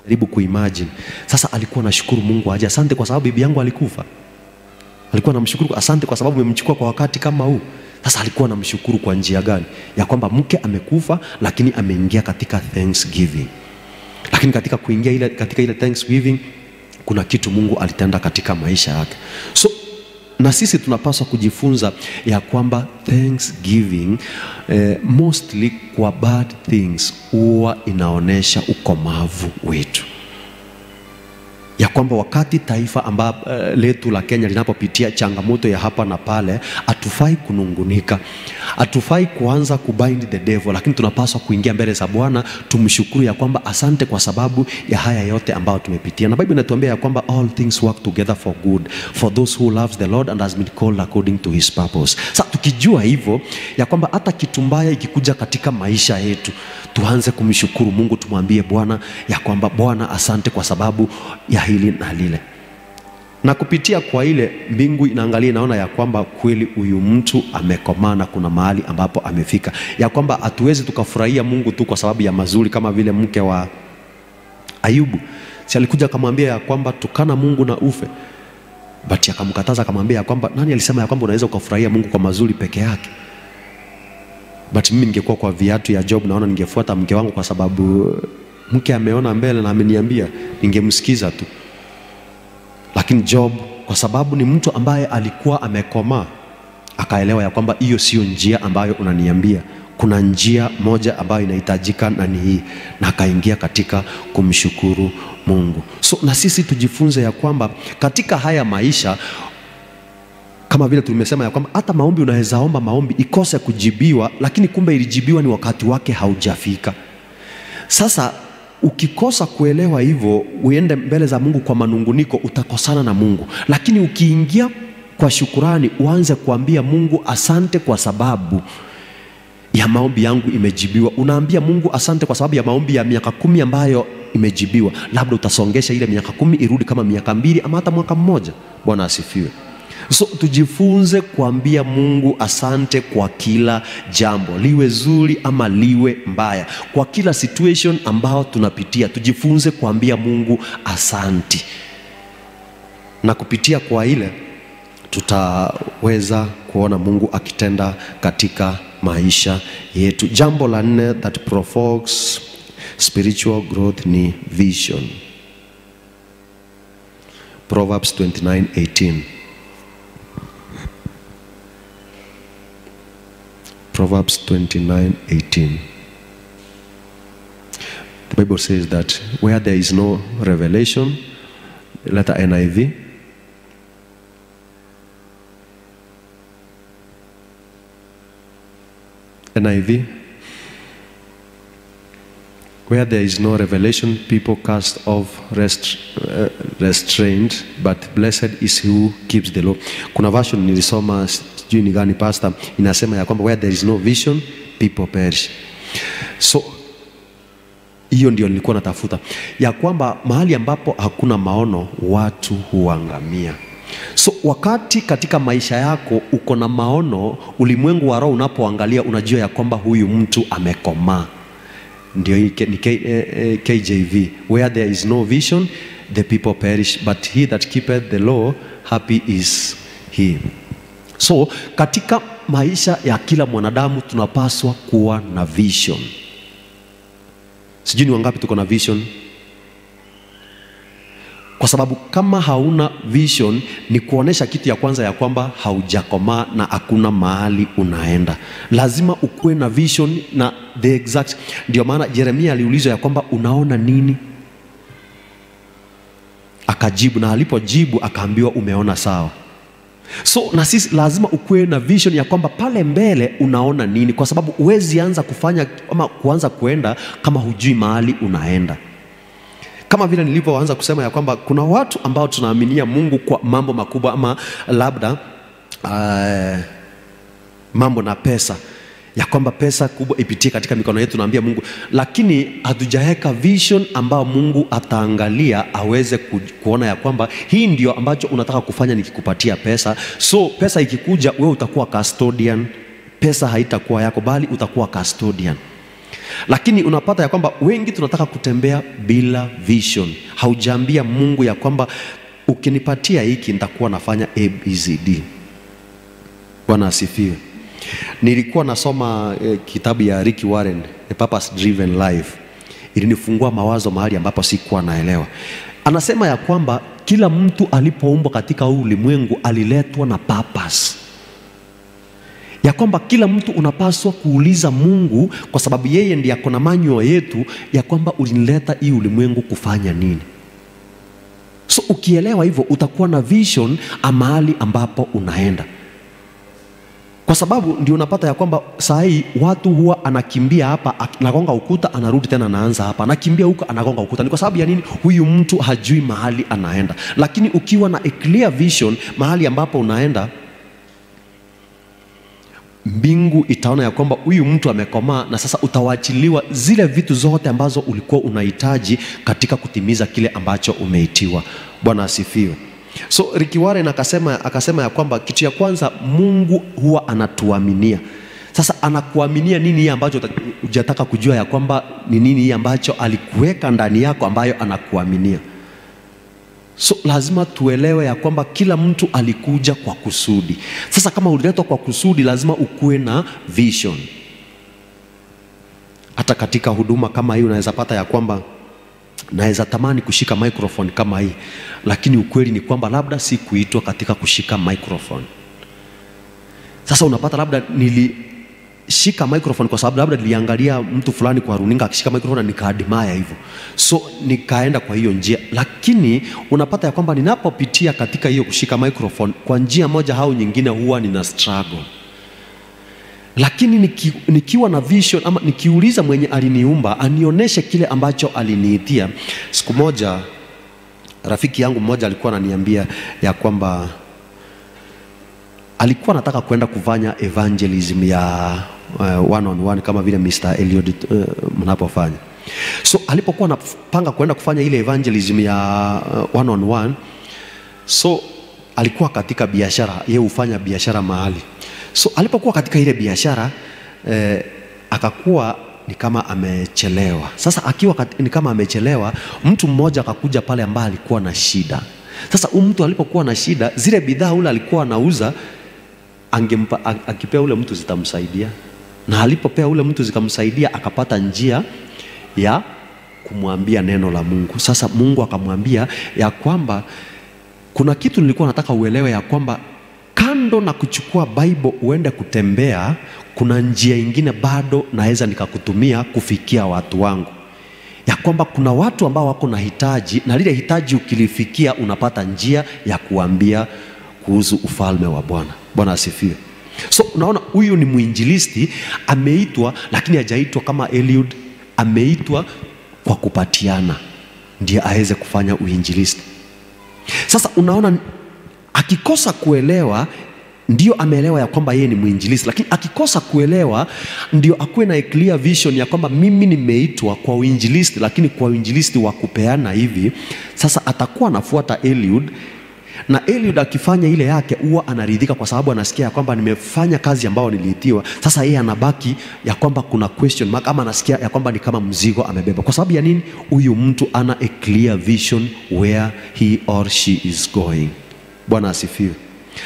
jaribu kuimagine, sasa alikuwa anashukuru Mungu aje, asante kwa sababu bibi yangu alikufa alikuwa anamshukuru asante kwa sababu umemchukua kwa wakati kama huu. Sasa alikuwa anamshukuru kwa njia gani? Ya kwamba mke amekufa, lakini ameingia katika thanksgiving. Lakini katika kuingia ile, katika ile thanksgiving kuna kitu Mungu alitenda katika maisha yake. So na sisi tunapaswa kujifunza ya kwamba thanksgiving eh, mostly kwa bad things huwa inaonyesha ukomavu wetu ya kwamba wakati taifa amba, uh, letu la Kenya linapopitia changamoto ya hapa na pale, hatufai kunungunika, hatufai kuanza kubind the devil, lakini tunapaswa kuingia mbele za Bwana tumshukuru ya kwamba asante kwa sababu ya haya yote ambayo tumepitia, na Biblia inatuambia ya kwamba all things work together for good for those who loves the Lord and has been called according to his purpose. Sasa tukijua hivyo ya kwamba hata kitu mbaya ikikuja katika maisha yetu tuanze kumshukuru Mungu, tumwambie Bwana ya kwamba Bwana, asante kwa sababu ya hili na lile, na kupitia kwa ile mbingu inaangalia, inaona ya kwamba kweli huyu mtu amekomaa na kuna mahali ambapo amefika, ya kwamba hatuwezi tukafurahia Mungu tu kwa sababu ya mazuri, kama vile mke wa Ayubu. si alikuja akamwambia ya kwamba tukana Mungu na ufe, bati akamkataza akamwambia ya kwamba nani alisema ya kwamba unaweza ukafurahia Mungu kwa mazuri peke yake? But mimi ningekuwa kwa viatu ya Job, naona ningefuata mke wangu, kwa sababu mke ameona mbele na ameniambia, ningemsikiza tu. Lakini Job kwa sababu ni mtu ambaye alikuwa amekomaa, akaelewa ya kwamba hiyo sio njia ambayo unaniambia, kuna njia moja ambayo inahitajika na ni hii, na akaingia katika kumshukuru Mungu. So na sisi tujifunze ya kwamba katika haya maisha kama vile tumesema ya kwamba hata maombi unaweza omba maombi ikose kujibiwa, lakini kumbe ilijibiwa ni wakati wake haujafika. Sasa ukikosa kuelewa hivyo, uende mbele za Mungu kwa manunguniko, utakosana na Mungu. Lakini ukiingia kwa shukurani, uanze kuambia Mungu asante kwa sababu ya maombi yangu imejibiwa. Unaambia Mungu asante kwa sababu ya maombi ya miaka kumi ambayo imejibiwa. Labda utasongesha ile miaka kumi irudi kama miaka mbili ama hata mwaka mmoja. Bwana asifiwe. So tujifunze kuambia Mungu asante kwa kila jambo, liwe zuri ama liwe mbaya, kwa kila situation ambao tunapitia, tujifunze kuambia Mungu asanti, na kupitia kwa ile tutaweza kuona Mungu akitenda katika maisha yetu. Jambo la nne that provokes spiritual growth ni vision. Proverbs 29:18. Proverbs 29:18. The Bible says that where there is no revelation, letter NIV, NIV, where there is no revelation, people cast off rest, uh, restraint, but blessed is he who keeps the law. Kuna version nilisoma sijui ni gani pastor, inasema ya kwamba where there is no vision, people perish. So hiyo ndio nilikuwa natafuta, ya kwamba mahali ambapo hakuna maono watu huangamia. So wakati katika maisha yako uko na maono, ulimwengu wa roho unapoangalia, unajua ya kwamba huyu mtu amekomaa. Ndio ni K- eh, eh, KJV, where there is no vision the people perish, but he that keepeth the law happy is he. So katika maisha ya kila mwanadamu tunapaswa kuwa na vision. Sijui ni wangapi tuko na vision, kwa sababu kama hauna vision ni kuonesha kitu ya kwanza ya kwamba haujakomaa na hakuna mahali unaenda. Lazima ukuwe na vision na the exact. Ndio maana Yeremia aliulizwa ya kwamba unaona nini, akajibu, na alipojibu akaambiwa umeona sawa. So na sisi lazima ukuwe na vision ya kwamba pale mbele unaona nini, kwa sababu huwezi anza kufanya ama kuanza kuenda kama hujui mahali unaenda. Kama vile nilivyoanza kusema ya kwamba kuna watu ambao tunaaminia Mungu kwa mambo makubwa ama labda uh, mambo na pesa ya kwamba pesa kubwa ipitie katika mikono yetu, naambia Mungu, lakini hatujaweka vision ambayo Mungu ataangalia aweze ku, kuona ya kwamba hii ndio ambacho unataka kufanya nikikupatia pesa. So pesa ikikuja, wewe utakuwa custodian, pesa haitakuwa yako, bali utakuwa custodian. Lakini unapata ya kwamba wengi tunataka kutembea bila vision. Haujaambia Mungu ya kwamba ukinipatia hiki nitakuwa nafanya ABCD. Bwana asifiwe. Nilikuwa nasoma eh, kitabu ya Rick Warren, A Purpose Driven Life. Ilinifungua mawazo mahali ambapo sikuwa naelewa. Anasema ya kwamba kila mtu alipoumbwa katika huu ulimwengu aliletwa na purpose ya kwamba kila mtu unapaswa kuuliza Mungu kwa sababu yeye ndiye ako na manual yetu ya kwamba ulinileta hii ulimwengu kufanya nini. So ukielewa hivyo utakuwa na vision amahali ambapo unaenda, kwa sababu ndio unapata ya kwamba saa hii watu huwa anakimbia hapa, anagonga ukuta, anarudi tena, anaanza hapa, anakimbia huko, anagonga ukuta. Ni kwa sababu ya nini? Huyu mtu hajui mahali anaenda. Lakini ukiwa na a clear vision mahali ambapo unaenda mbingu itaona ya kwamba huyu mtu amekomaa, na sasa utawachiliwa zile vitu zote ambazo ulikuwa unahitaji katika kutimiza kile ambacho umeitiwa. Bwana asifiwe. So Ricky Warren akasema, akasema ya kwamba kitu ya kwanza Mungu huwa anatuaminia. Sasa anakuaminia nini hii ambacho hujataka kujua ya kwamba ni nini hii ambacho alikuweka ndani yako ambayo anakuaminia. So lazima tuelewe ya kwamba kila mtu alikuja kwa kusudi. Sasa kama uliletwa kwa kusudi, lazima ukuwe na vision. Hata katika huduma kama hii unaweza pata ya kwamba naweza tamani kushika microphone kama hii, lakini ukweli ni kwamba labda si kuitwa katika kushika microphone. Sasa unapata labda nilishika microphone kwa sababu labda niliangalia mtu fulani kwa runinga akishika microphone na nikaadimaya hivyo, so nikaenda kwa hiyo njia, lakini unapata ya kwamba ninapopitia katika hiyo kushika microphone kwa njia moja au nyingine, huwa nina struggle lakini niki, nikiwa na vision ama nikiuliza mwenye aliniumba anionyeshe kile ambacho aliniitia. Siku moja rafiki yangu mmoja alikuwa ananiambia ya kwamba alikuwa anataka kwenda kufanya evangelism ya uh, one on one kama vile Mr. Eliud uh, mnapofanya. So alipokuwa anapanga kwenda kufanya ile evangelism ya uh, one on one, so alikuwa katika biashara, yeye hufanya biashara mahali. So alipokuwa katika ile biashara eh, akakuwa ni kama amechelewa. Sasa akiwa kat, ni kama amechelewa, mtu mmoja akakuja pale ambaye alikuwa na shida. Sasa huyu mtu alipokuwa na shida, zile bidhaa ule alikuwa anauza angempa, akipea ule mtu zitamsaidia, na alipopea ule mtu zikamsaidia, akapata njia ya kumwambia neno la Mungu. Sasa Mungu akamwambia ya kwamba kuna kitu nilikuwa nataka uelewe ya kwamba kando na kuchukua Bible uende kutembea, kuna njia ingine bado naweza nikakutumia kufikia watu wangu, ya kwamba kuna watu ambao wako na hitaji, na lile hitaji ukilifikia, unapata njia ya kuambia kuhusu ufalme wa Bwana. Bwana asifiwe. So unaona, huyu ni mwinjilisti ameitwa, lakini hajaitwa kama Eliud, ameitwa kwa kupatiana, ndiye aweze kufanya uinjilisti. Sasa unaona, akikosa kuelewa ndio ameelewa ya kwamba yeye ni mwinjilisi, lakini akikosa kuelewa ndio akuwe na clear vision ya kwamba mimi nimeitwa kwa uinjilisti, lakini kwa uinjilisti wa kupeana hivi. Sasa atakuwa anafuata Eliud na Eliud akifanya ile yake huwa anaridhika kwa sababu anasikia ya kwamba nimefanya kazi ambayo niliitiwa. Sasa yeye anabaki ya kwamba kuna question mark ama anasikia ya kwamba ni kama mzigo amebeba. Kwa sababu ya nini? Huyu mtu ana a clear vision where he or she is going. Bwana asifiwe.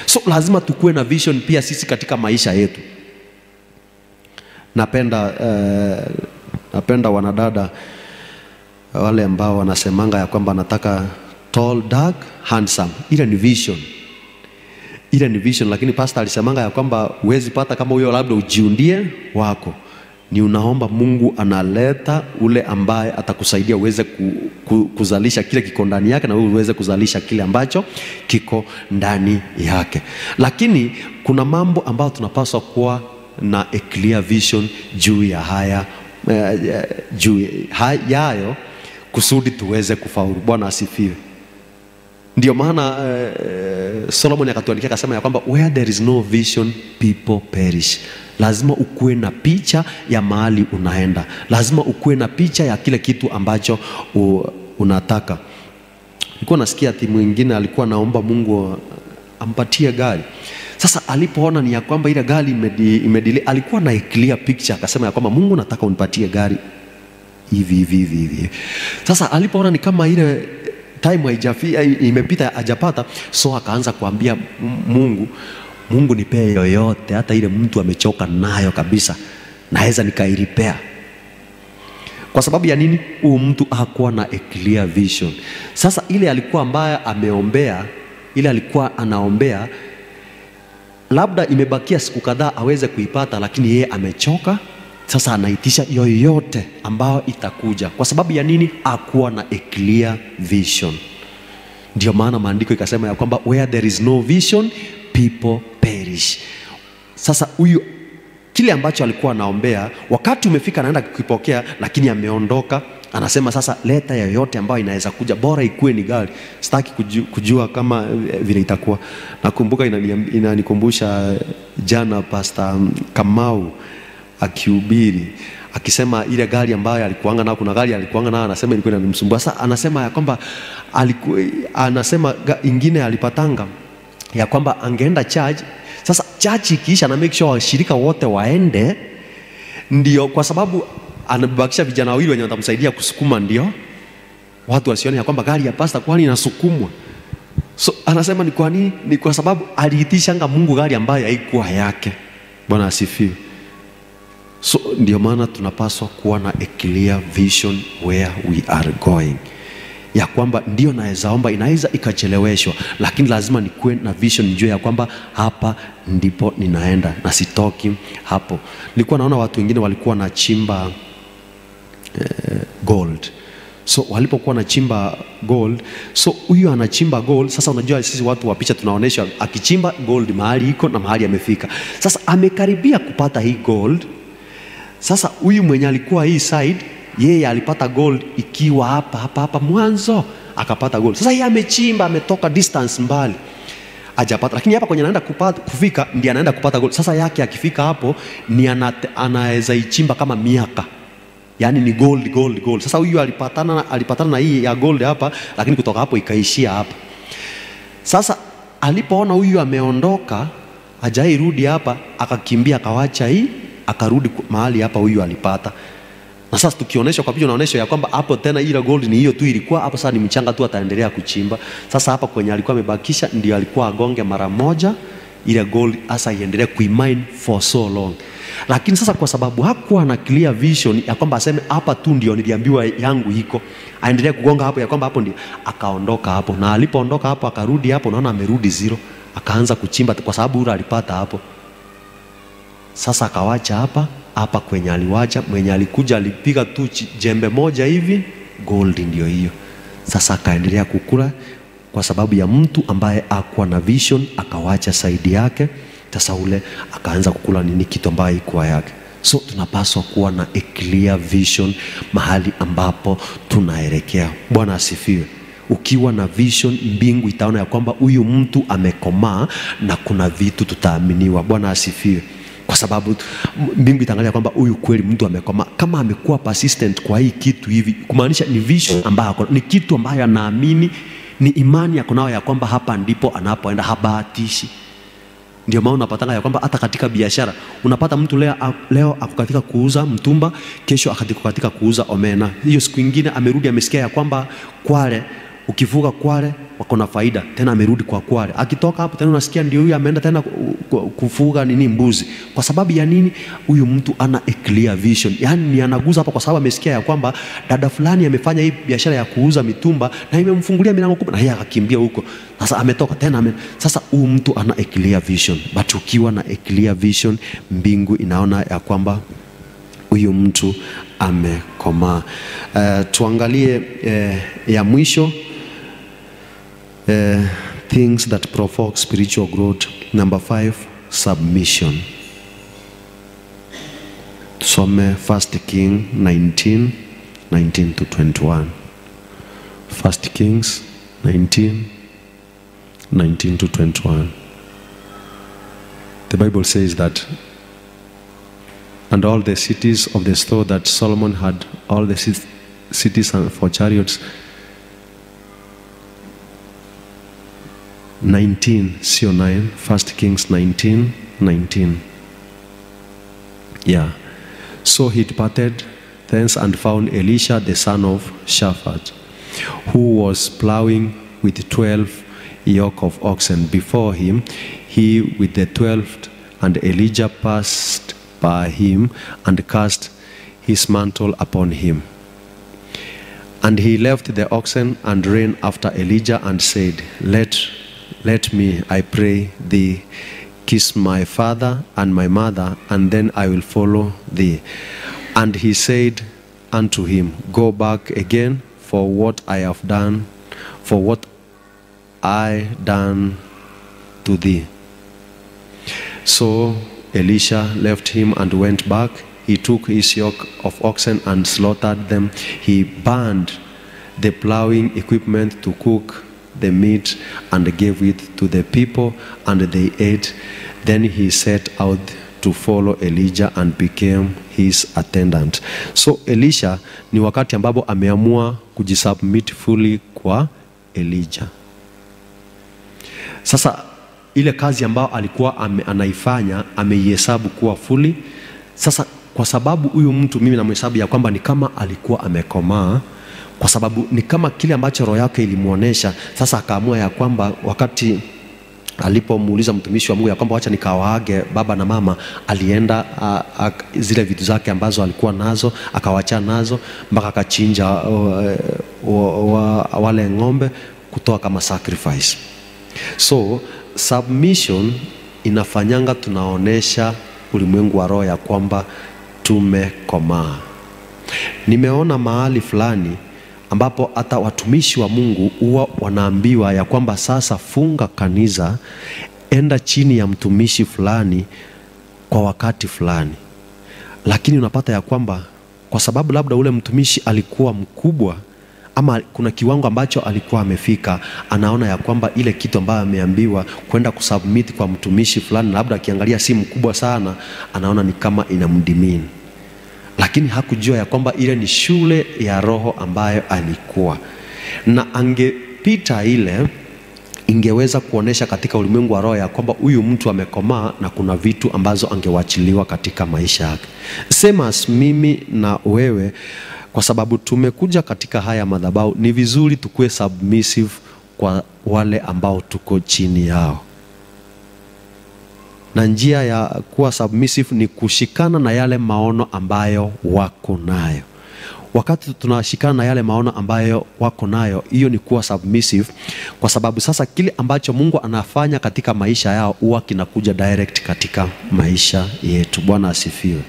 So lazima tukuwe na vision pia sisi katika maisha yetu. Napenda eh, napenda wanadada wale ambao wanasemanga ya kwamba nataka tall, dark, handsome. Ile ni vision, ile ni vision, lakini pastor alisemanga ya kwamba huwezi pata kama huyo, labda ujiundie wako ni unaomba Mungu analeta ule ambaye atakusaidia uweze ku, ku, kuzalisha kile kiko ndani yake na wewe uweze kuzalisha kile ambacho kiko ndani yake. Lakini kuna mambo ambayo tunapaswa kuwa na a clear vision juu ya haya eh, eh, juu yayo kusudi tuweze kufaulu. Bwana asifiwe. Ndio maana eh, Solomon akatuandikia akasema ya kwamba where there is no vision people perish. Lazima ukuwe na picha ya mahali unaenda, lazima ukuwe na picha ya kile kitu ambacho u, unataka. Nilikuwa nasikia ati mwingine alikuwa naomba Mungu ampatie gari. Sasa alipoona ni ya kwamba ile gari imedi, imedile, alikuwa na clear picture, akasema ya kwamba Mungu, nataka unipatie gari hivi hivi hivi hivi. Sasa alipoona ni kama ile time haijafika imepita hajapata, so akaanza kuambia Mungu, Mungu nipee yoyote, hata ile mtu amechoka nayo kabisa, naweza nikairipea. Kwa sababu ya nini? huu mtu hakuwa na a clear vision. Sasa ile alikuwa ambaye ameombea, ile alikuwa anaombea, labda imebakia siku kadhaa aweze kuipata, lakini yeye amechoka. Sasa anaitisha yoyote ambayo itakuja. Kwa sababu ya nini? Hakuwa na a clear vision. Ndio maana maandiko ikasema ya kwamba where there is no vision people perish. Sasa huyu kile ambacho alikuwa anaombea, wakati umefika, anaenda kukipokea, lakini ameondoka. Anasema sasa, leta yoyote ambayo inaweza kuja, bora ikuwe ni gari. Sitaki kujua, kujua kama eh, vile itakuwa. Nakumbuka inanikumbusha jana Pastor Kamau akihubiri akisema ile gari ambayo alikuanga nayo, kuna gari alikuanga nayo, anasema ilikuwa inamsumbua. Sasa anasema ya kwamba alikuwa anasema ingine alipatanga ya kwamba angeenda church. Sasa church ikiisha, na make sure washirika wote waende, ndio kwa sababu anabakisha vijana wawili wenye watamsaidia kusukuma, ndio watu wasione ya kwamba gari ya pasta kwani inasukumwa. So anasema ni kwa nini? Ni kwa sababu aliitishanga Mungu gari ambayo haikuwa yake. Bwana asifiwe. So ndio maana tunapaswa kuwa na a clear vision where we are going, ya kwamba ndio naweza omba, inaweza ikacheleweshwa, lakini lazima nikuwe na vision, nijue ya kwamba hapa ndipo ninaenda na sitoki hapo. Nilikuwa naona watu wengine walikuwa wanachimba gold. So walipokuwa wanachimba gold so huyu anachimba gold sasa unajua sisi watu wa picha tunaonyesha akichimba gold mahali iko na mahali amefika. Sasa amekaribia kupata hii gold. Sasa huyu mwenye alikuwa hii side yeye alipata gold ikiwa hapa hapa hapa mwanzo akapata gold sasa yeye amechimba ametoka distance mbali ajapata lakini hapa kwenye anaenda kupata, kufika ndiye anaenda kupata gold sasa yake akifika hapo ni anaweza ichimba kama miaka. Yaani ni gold gold gold. Sasa huyu alipatana alipatana na hii ya gold hapa lakini kutoka hapo ikaishia hapa. Sasa alipoona huyu ameondoka hajairudi hapa akakimbia akawacha hii akarudi mahali hapa huyu alipata na sasa tukionyesha kwa picha unaonyesha ya kwamba hapo tena ile gold ni hiyo tu ilikuwa hapo sasa ni mchanga tu ataendelea kuchimba. Sasa hapa kwenye alikuwa amebakisha ndio alikuwa agonge mara moja ile gold hasa iendelee kuimine for so long. Lakini sasa kwa sababu hakuwa na clear vision ya kwamba aseme hapa tu ndio niliambiwa yangu iko aendelee kugonga hapo ya kwamba hapo ndio akaondoka hapo. Na alipoondoka hapo akarudi hapo naona amerudi zero akaanza kuchimba kwa sababu ule alipata hapo. Sasa akawacha hapa hapa kwenye aliwacha, mwenye alikuja alipiga tu jembe moja hivi, gold ndio hiyo. Sasa akaendelea kukula kwa sababu ya mtu ambaye akuwa na vision, akawacha saidi yake. Sasa ule akaanza kukula nini, kitu ambayo ikuwa yake. So tunapaswa kuwa na a clear vision mahali ambapo tunaelekea. Bwana asifiwe. Ukiwa na vision, mbingu itaona ya kwamba huyu mtu amekomaa na kuna vitu tutaaminiwa. Bwana asifiwe kwa sababu mbingu itaangalia kwamba huyu kweli mtu amekoma. Kama amekuwa persistent kwa hii kitu hivi kumaanisha ni vision ambayo ni kitu ambayo anaamini ni imani yako nayo ya kwamba hapa ndipo anapoenda habahatishi. Ndio maana unapatanga ya kwamba hata katika biashara unapata mtu leo, leo ako katika kuuza mtumba kesho akatika katika kuuza omena. Hiyo siku ingine amerudi amesikia ya kwamba kwale ukivuka kwale wako na faida tena amerudi kwa kwale. Akitoka hapo tena unasikia ndio huyu ameenda tena ku- ku- kufuga nini mbuzi. Kwa sababu ya nini? Huyu mtu ana a clear vision. Yani ni anaguza hapa kwa sababu amesikia ya kwamba dada fulani amefanya hii biashara ya kuuza mitumba na imemfungulia milango kubwa na yeye akakimbia huko. Sasa ametoka tena ame, sasa huyu mtu ana a clear vision. But ukiwa na a clear vision mbingu inaona ya kwamba huyu mtu amekomaa. Uh, tuangalie uh, ya mwisho uh, things that provoke spiritual growth. Number five, submission. Tusome 1 King 19, 19 to 21. First Kings 19, 19 to 21. The Bible says that and all the cities of the store that Solomon had, all the cities for chariots. 19, sio 9, 1 Kings 19, 19. Yeah. So he departed thence and found Elisha the son of Shaphat, who was plowing with twelve yoke of oxen before him, he with the twelfth, and Elijah passed by him and cast his mantle upon him. And he left the oxen and ran after Elijah and said, Let, let me, I pray thee, kiss my father and my mother, and then I will follow thee. And he said unto him, Go back again, for what I have done, for what I done to thee. So Elisha left him and went back. He took his yoke of oxen and slaughtered them. He burned the plowing equipment to cook the meat and gave it to the people, and they ate. Then he set out to follow Elijah and became his attendant. So Elisha ni wakati ambapo ameamua kujisubmit fully kwa Elijah. Sasa ile kazi ambayo alikuwa ame, anaifanya ameihesabu kuwa fully. Sasa kwa sababu huyu mtu mimi namhesabu ya kwamba ni kama alikuwa amekomaa, kwa sababu ni kama kile ambacho roho yake ilimwonyesha. Sasa akaamua ya kwamba wakati alipomuuliza mtumishi wa Mungu ya kwamba wacha nikawaage baba na mama, alienda a, a, zile vitu zake ambazo alikuwa nazo akawacha nazo mpaka akachinja wale ng'ombe kutoa kama sacrifice. So submission inafanyanga tunaonesha ulimwengu wa roho ya kwamba tumekomaa. Nimeona mahali fulani ambapo hata watumishi wa Mungu huwa wanaambiwa ya kwamba sasa funga kanisa, enda chini ya mtumishi fulani kwa wakati fulani, lakini unapata ya kwamba kwa sababu labda ule mtumishi alikuwa mkubwa ama kuna kiwango ambacho alikuwa amefika, anaona ya kwamba ile kitu ambayo ameambiwa kwenda kusubmit kwa mtumishi fulani, labda akiangalia si mkubwa sana, anaona ni kama inamdimini lakini hakujua ya kwamba ile ni shule ya roho ambayo alikuwa na angepita ile ingeweza kuonesha katika ulimwengu wa roho ya kwamba huyu mtu amekomaa na kuna vitu ambazo angewachiliwa katika maisha yake. Sema mimi na wewe, kwa sababu tumekuja katika haya madhabahu, ni vizuri tukuwe submissive kwa wale ambao tuko chini yao na njia ya kuwa submissive ni kushikana na yale maono ambayo wako nayo. Wakati tunashikana na yale maono ambayo wako nayo, hiyo ni kuwa submissive, kwa sababu sasa kile ambacho Mungu anafanya katika maisha yao huwa kinakuja direct katika maisha yetu. Bwana asifiwe.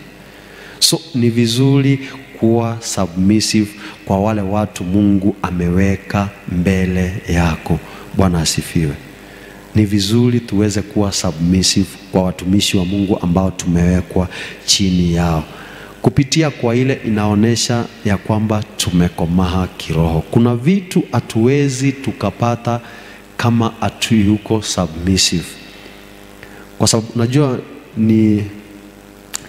So ni vizuri kuwa submissive kwa wale watu Mungu ameweka mbele yako. Bwana asifiwe ni vizuri tuweze kuwa submissive kwa watumishi wa Mungu ambao tumewekwa chini yao. Kupitia kwa ile inaonyesha ya kwamba tumekomaha kiroho. Kuna vitu hatuwezi tukapata kama hatuyuko submissive, kwa sababu unajua ni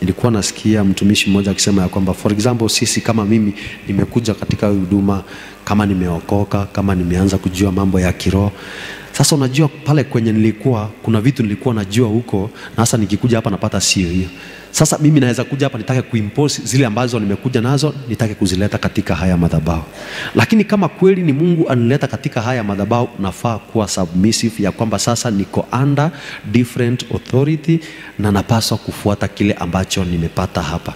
nilikuwa nasikia mtumishi mmoja akisema ya kwamba for example, sisi kama mimi nimekuja katika huduma, kama nimeokoka, kama nimeanza kujua mambo ya kiroho sasa unajua pale kwenye nilikuwa kuna vitu nilikuwa najua huko, na sasa nikikuja hapa napata sio hiyo. Sasa mimi naweza kuja hapa nitake kuimpose zile ambazo nimekuja nazo, nitake kuzileta katika haya madhabahu. Lakini kama kweli ni Mungu anileta katika haya madhabahu, nafaa kuwa submissive ya kwamba sasa niko under different authority na napaswa kufuata kile ambacho nimepata hapa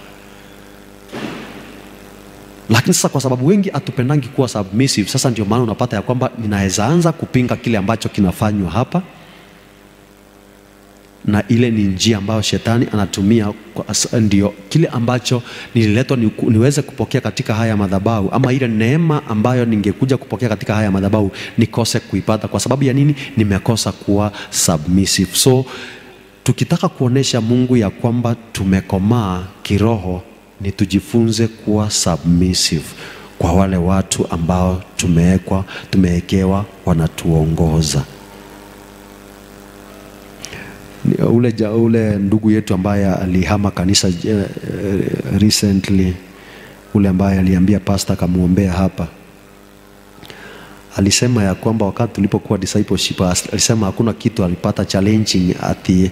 lakini sasa kwa sababu wengi hatupendangi kuwa submissive, sasa ndio maana unapata ya kwamba ninaweza anza kupinga kile ambacho kinafanywa hapa, na ile ni njia ambayo shetani anatumia ndio kile ambacho nililetwa ni, niweze kupokea katika haya madhabahu, ama ile neema ambayo ningekuja kupokea katika haya madhabahu nikose kuipata. Kwa sababu ya nini? Nimekosa kuwa submissive. So tukitaka kuonesha Mungu ya kwamba tumekomaa kiroho ni tujifunze kuwa submissive kwa wale watu ambao tumewekwa tumewekewa wanatuongoza. Ule, ja, ule ndugu yetu ambaye alihama kanisa uh, recently, ule ambaye aliambia pasta akamwombea hapa, alisema ya kwamba wakati tulipokuwa discipleship, alisema hakuna kitu alipata challenging ati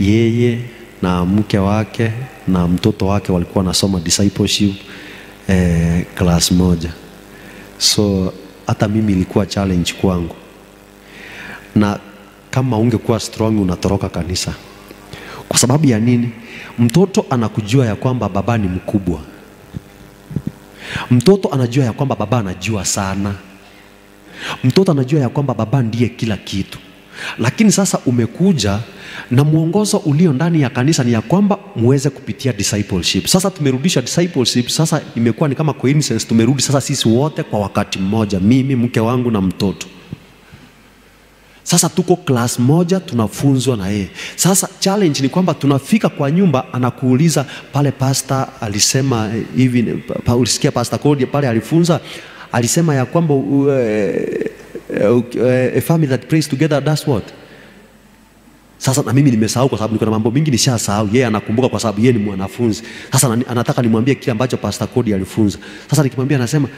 yeye na mke wake na mtoto wake walikuwa wanasoma discipleship eh, class moja. So hata mimi ilikuwa challenge kwangu, na kama ungekuwa strong unatoroka kanisa. Kwa sababu ya nini? Mtoto anakujua ya kwamba baba ni mkubwa, mtoto anajua ya kwamba baba anajua sana, mtoto anajua ya kwamba baba ndiye kila kitu lakini sasa umekuja na mwongozo ulio ndani ya kanisa ni ya kwamba muweze kupitia discipleship. Sasa tumerudisha discipleship, sasa imekuwa ni kama coincidence, tumerudi sasa sisi wote kwa wakati mmoja, mimi mke wangu na mtoto. Sasa tuko class moja tunafunzwa na yeye. Sasa challenge ni kwamba tunafika kwa nyumba, anakuuliza pale, pastor alisema hivi, pa, ulisikia pastor Cody pale alifunza, alisema ya kwamba uh, a family that prays together does what? Sasa na mimi nimesahau kwa sababu niko na mambo mingi nishasahau. Yeye anakumbuka kwa sababu yeye ni mwanafunzi. Sasa anataka nimwambie kile ambacho Pastor Cody alifunza. Sasa nikimwambia anasema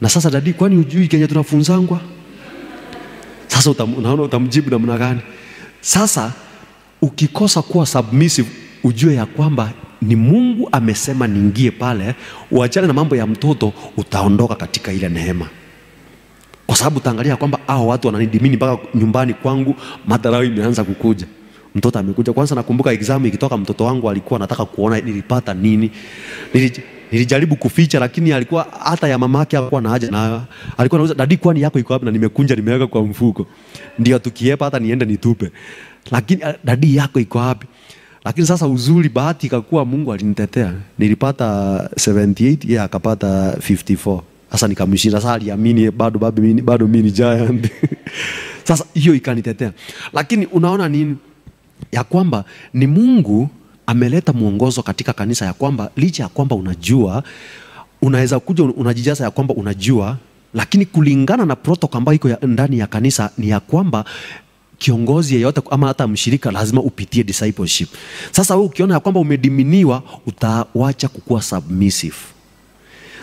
na sasa dadi, kwani hujui Kenya tunafunzangwa? Sasa utam, unaona utamjibu namna gani? Sasa ukikosa kuwa submissive, ujue ya kwamba ni Mungu amesema niingie pale, uachane na mambo ya mtoto, utaondoka katika ile neema kwa sababu utaangalia kwamba hao watu wananidimini mpaka nyumbani kwangu, madharau imeanza kukuja. Mtoto amekuja kwanza. Nakumbuka exam ikitoka, mtoto wangu alikuwa anataka kuona nilipata nini. Nilij, nilijaribu kuficha, lakini alikuwa hata ya mama yake hakuwa na haja nayo. Alikuwa anauza dadi, kwani yako iko wapi? Na nimekunja nimeweka kwa mfuko, ndio tukiepa hata niende nitupe, lakini ah, dadi yako iko wapi? Lakini sasa uzuri, bahati ikakuwa Mungu alinitetea, nilipata 78 yeye akapata 54 sasa nikamshinda. Sasa aliamini bado bado mimi bado mimi ni giant. Sasa hiyo ikanitetea, lakini unaona nini? Ya kwamba ni Mungu ameleta mwongozo katika kanisa, ya kwamba licha ya kwamba unajua, unaweza kuja unajijaza ya kwamba unajua, lakini kulingana na protocol ambayo iko ndani ya kanisa ni ya kwamba kiongozi yeyote ama hata mshirika lazima upitie discipleship. Sasa wewe ukiona ya kwamba umediminiwa, utawacha kukuwa submissive.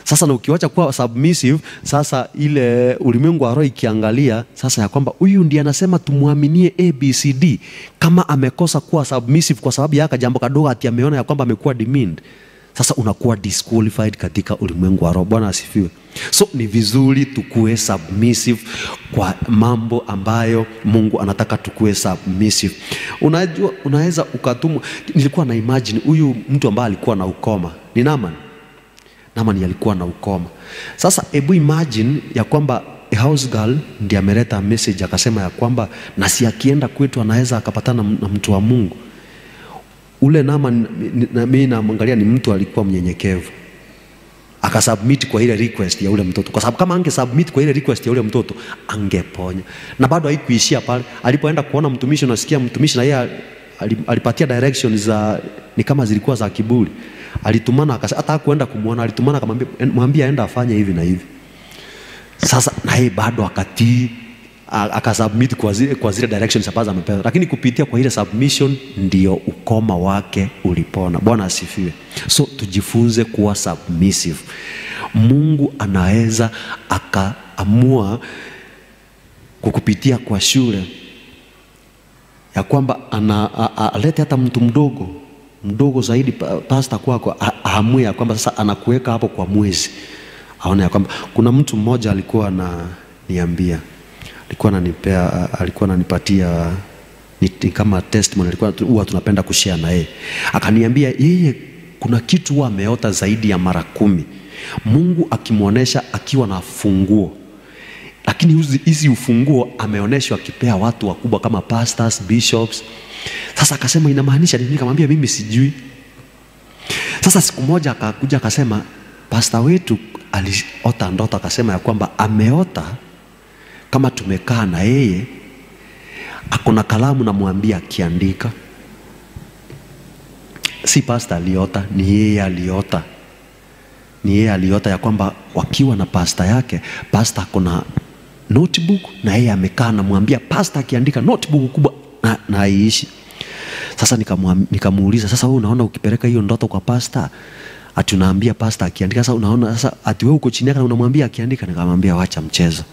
Sasa na ukiwacha kuwa submissive, sasa ile ulimwengu wa roho ikiangalia sasa ya kwamba huyu ndiye anasema tumwaminie ABCD, kama amekosa kuwa submissive kwa sababu ya jambo kadogo ati ameona ya kwamba amekuwa demeaned, sasa unakuwa disqualified katika ulimwengu wa roho. Bwana asifiwe. So ni vizuri tukue submissive kwa mambo ambayo Mungu anataka tukue submissive. Unajua, unaweza ukatumwa. Nilikuwa na imagine huyu mtu ambaye alikuwa na ukoma ni Naaman. Naaman alikuwa na ukoma. Sasa hebu imagine ya kwamba a house girl ndiye ameleta message akasema ya kwamba na si akienda kwetu anaweza akapatana na mtu wa Mungu. Ule Naaman na mimi naangalia ni mtu alikuwa mnyenyekevu. Akasubmit kwa ile request ya ule mtoto, kwa sababu kama ange submit kwa ile request ya ule mtoto angeponya. Na bado haikuishia pale. Alipoenda kuona mtumishi, unasikia mtumishi na yeye ali- alipatia directions za ni kama zilikuwa za kiburi. Alitumana akasema hata hakuenda kumwona, alitumana akamwambia mwambie aenda afanye hivi na hivi. Sasa naye bado akatii akasubmit kwa zile, kwa zile directions ambazo amepewa, lakini kupitia kwa ile submission ndio ukoma wake ulipona. Bwana asifiwe. So tujifunze kuwa submissive. Mungu anaweza akaamua kukupitia kwa shule ya kwamba ana, a- a- alete hata mtu mdogo mdogo zaidi pa- pasta kwako aamue ya kwamba sasa anakuweka hapo kwa mwezi, aone ya kwamba kuna mtu mmoja alikuwa ananiambia, alikuwa ananipea, alikuwa ananipatia ni, ni kama testimony, alikuwa huwa tunapenda kushare na yeye, akaniambia yeye kuna kitu huwa ameota zaidi ya mara kumi, Mungu akimwonyesha akiwa na funguo. Lakini hizi ufunguo ameonyeshwa akipea watu wakubwa kama pastors, bishops. Sasa akasema inamaanisha nini? Nikamwambia mimi sijui. Sasa siku moja akakuja akasema pasta wetu aliota ndoto, akasema ya kwamba ameota kama tumekaa na yeye, akona kalamu, namwambia akiandika. Si pasta aliota, ni yeye aliota ni yeye aliota ya kwamba wakiwa na pasta yake, pasta akona notebook na yeye amekaa namwambia pasta akiandika notebook kubwa na, na haiishi. Sasa nikamuuliza, sasa wewe unaona ukipeleka hiyo ndoto kwa pasta ati unaambia pasta akiandika, sasa unaona sasa ati wewe uko chini yake na unamwambia akiandika? Nikamwambia wacha mchezo,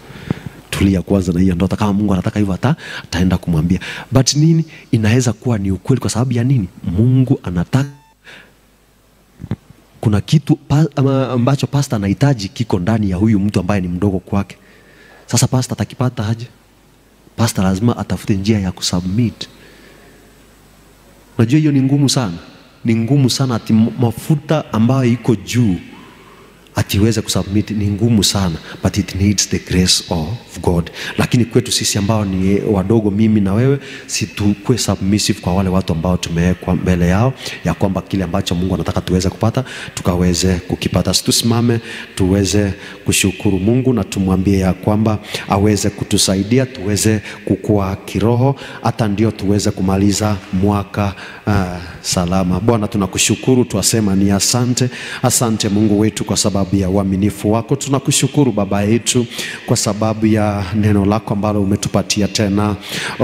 tulia kwanza na hiyo ndoto. Kama Mungu anataka hivyo ata, ataenda kumwambia, but nini inaweza kuwa ni ukweli. Kwa sababu ya nini? Mungu anataka kuna kitu pa, ambacho pasta anahitaji kiko ndani ya huyu mtu ambaye ni mdogo kwake. Sasa pasta atakipata aje? Pasta lazima atafute njia ya kusubmit. Unajua hiyo ni ngumu sana, ni ngumu sana ati mafuta ambayo iko juu atiweze kusubmit ni ngumu sana, but it needs the grace of God. Lakini kwetu sisi ambao ni wadogo, mimi na wewe, si tukue submissive kwa wale watu ambao tumewekwa mbele yao, ya kwamba kile ambacho Mungu anataka tuweze kupata tukaweze kukipata. Situsimame tuweze kushukuru Mungu na tumwambie ya kwamba aweze kutusaidia tuweze kukua kiroho, hata ndio tuweze kumaliza mwaka uh, salama. Bwana, tunakushukuru, twasema ni asante, asante Mungu wetu kwa sababu ya uaminifu wako. Tunakushukuru Baba yetu kwa sababu ya neno lako ambalo umetupatia tena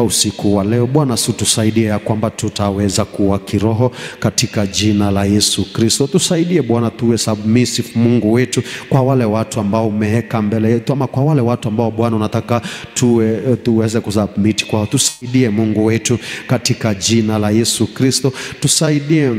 usiku wa leo. Bwana, situsaidie ya kwamba tutaweza kuwa kiroho katika jina la Yesu Kristo. Tusaidie Bwana, tuwe submissive Mungu wetu kwa wale watu ambao umeweka mbele yetu, ama kwa wale watu ambao Bwana unataka tuwe, tuweze kusubmit kwao. Tusaidie Mungu wetu katika jina la Yesu Kristo, tusaidie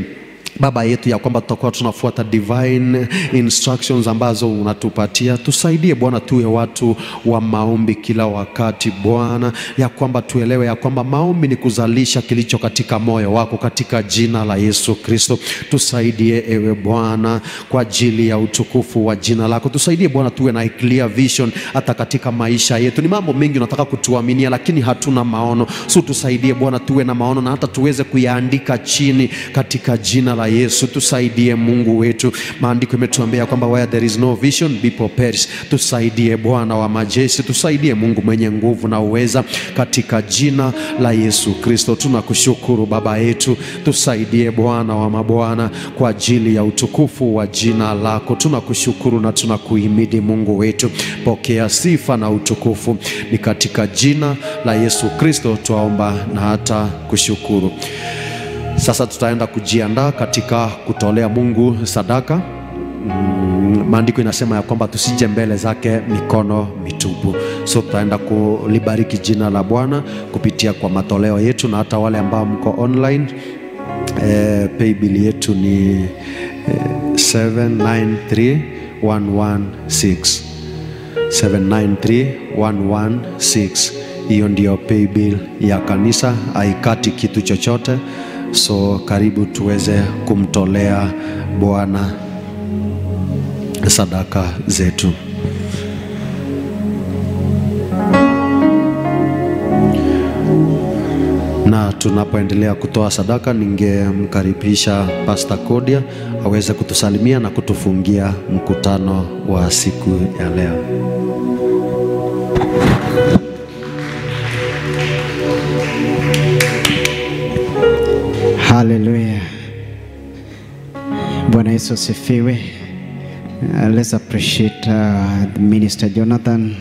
Baba yetu ya kwamba tutakuwa tunafuata divine instructions ambazo unatupatia. Tusaidie Bwana, tuwe watu wa maombi kila wakati Bwana, ya kwamba tuelewe ya kwamba maombi ni kuzalisha kilicho katika moyo wako, katika jina la Yesu Kristo. Tusaidie ewe Bwana, kwa ajili ya utukufu wa jina lako. Tusaidie Bwana, tuwe na clear vision hata katika maisha yetu. Ni mambo mengi unataka kutuaminia, lakini hatuna maono, so tusaidie Bwana, tuwe na maono na hata tuweze kuyaandika chini katika jina la Yesu. Tusaidie Mungu wetu, maandiko imetuambia kwamba where there is no vision people perish. Tusaidie Bwana wa majeshi, tusaidie Mungu mwenye nguvu na uweza, katika jina la Yesu Kristo. Tunakushukuru Baba yetu, tusaidie Bwana wa mabwana, kwa ajili ya utukufu wa jina lako. Tunakushukuru na tunakuhimidi Mungu wetu, pokea sifa na utukufu, ni katika jina la Yesu Kristo twaomba na hata kushukuru. Sasa tutaenda kujiandaa katika kutolea Mungu sadaka. Mm, Maandiko inasema ya kwamba tusije mbele zake mikono mitupu, so tutaenda kulibariki jina la Bwana kupitia kwa matoleo yetu, na hata wale ambao mko online. Eh, paybill yetu ni eh, 793116 793116 hiyo ndio paybill ya kanisa, haikati kitu chochote. So karibu tuweze kumtolea Bwana sadaka zetu. Na tunapoendelea kutoa sadaka, ningemkaribisha Pasta Kodia aweze kutusalimia na kutufungia mkutano wa siku ya leo. Haleluya. Bwana Yesu asifiwe. Uh, let's appreciate uh, Minister Jonathan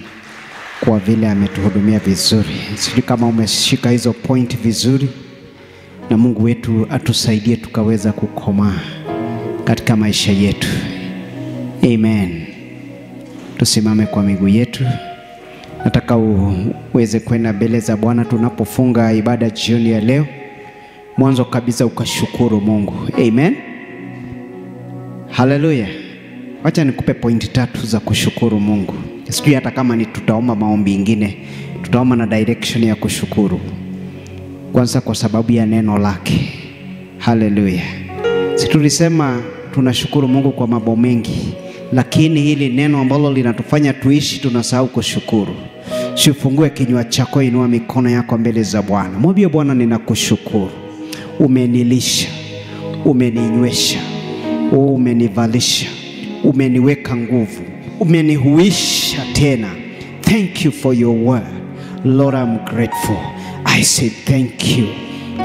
kwa vile ametuhudumia vizuri. Sijui kama umeshika hizo point vizuri, na Mungu wetu atusaidie tukaweza kukomaa katika maisha yetu. Amen. Tusimame kwa miguu yetu. Nataka uweze kwenda mbele za Bwana tunapofunga ibada jioni ya leo. Mwanzo kabisa ukashukuru Mungu. Amen. Haleluya. Wacha nikupe pointi tatu za kushukuru Mungu. Sijui hata kama ni tutaomba maombi ingine, tutaomba na direction ya kushukuru. Kwanza kwa sababu ya neno lake. Haleluya. Si tulisema tunashukuru Mungu kwa mambo mengi, lakini hili neno ambalo linatufanya tuishi tunasahau kushukuru. Sifungue kinywa chako, inua mikono yako mbele za Bwana, mwambie Bwana, ninakushukuru, umenilisha, umeninywesha, umenivalisha, umeniweka nguvu, umenihuisha tena. Thank you for your word. Lord, I'm grateful. I say thank you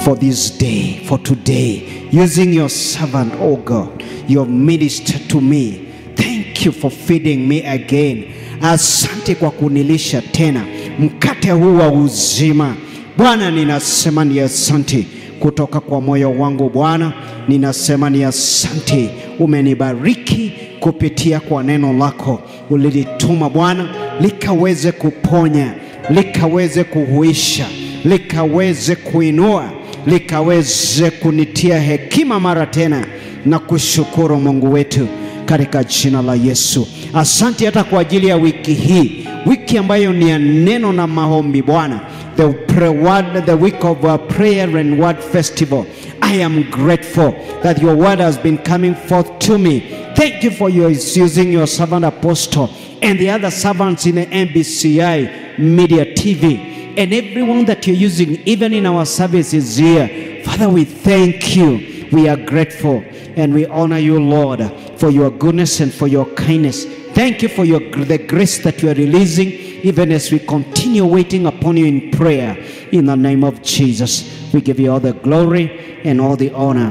for this day, for today, using your servant, oh God. You have ministered to me. Thank you for feeding me again. Asante kwa kunilisha tena mkate huu wa uzima. Bwana, ninasema ni asante kutoka kwa moyo wangu Bwana, ninasema ni asante. Umenibariki kupitia kwa neno lako, ulilituma Bwana likaweze kuponya, likaweze kuhuisha, likaweze kuinua, likaweze kunitia hekima mara tena, na kushukuru Mungu wetu katika jina la Yesu. Asante hata kwa ajili ya wiki hii, wiki ambayo ni ya neno na maombi Bwana, the, word, the week of uh, prayer and word festival. I am grateful that your word has been coming forth to me. Thank you for your using your servant apostle and the other servants in the MBCI Media TV and everyone that you're using, even in our services here. Father, we thank you. We are grateful and we honor you, Lord, for your goodness and for your kindness. Thank you for your the grace that you are releasing, even as we continue waiting upon you in prayer. In the name of Jesus, we give you all the glory and all the honor.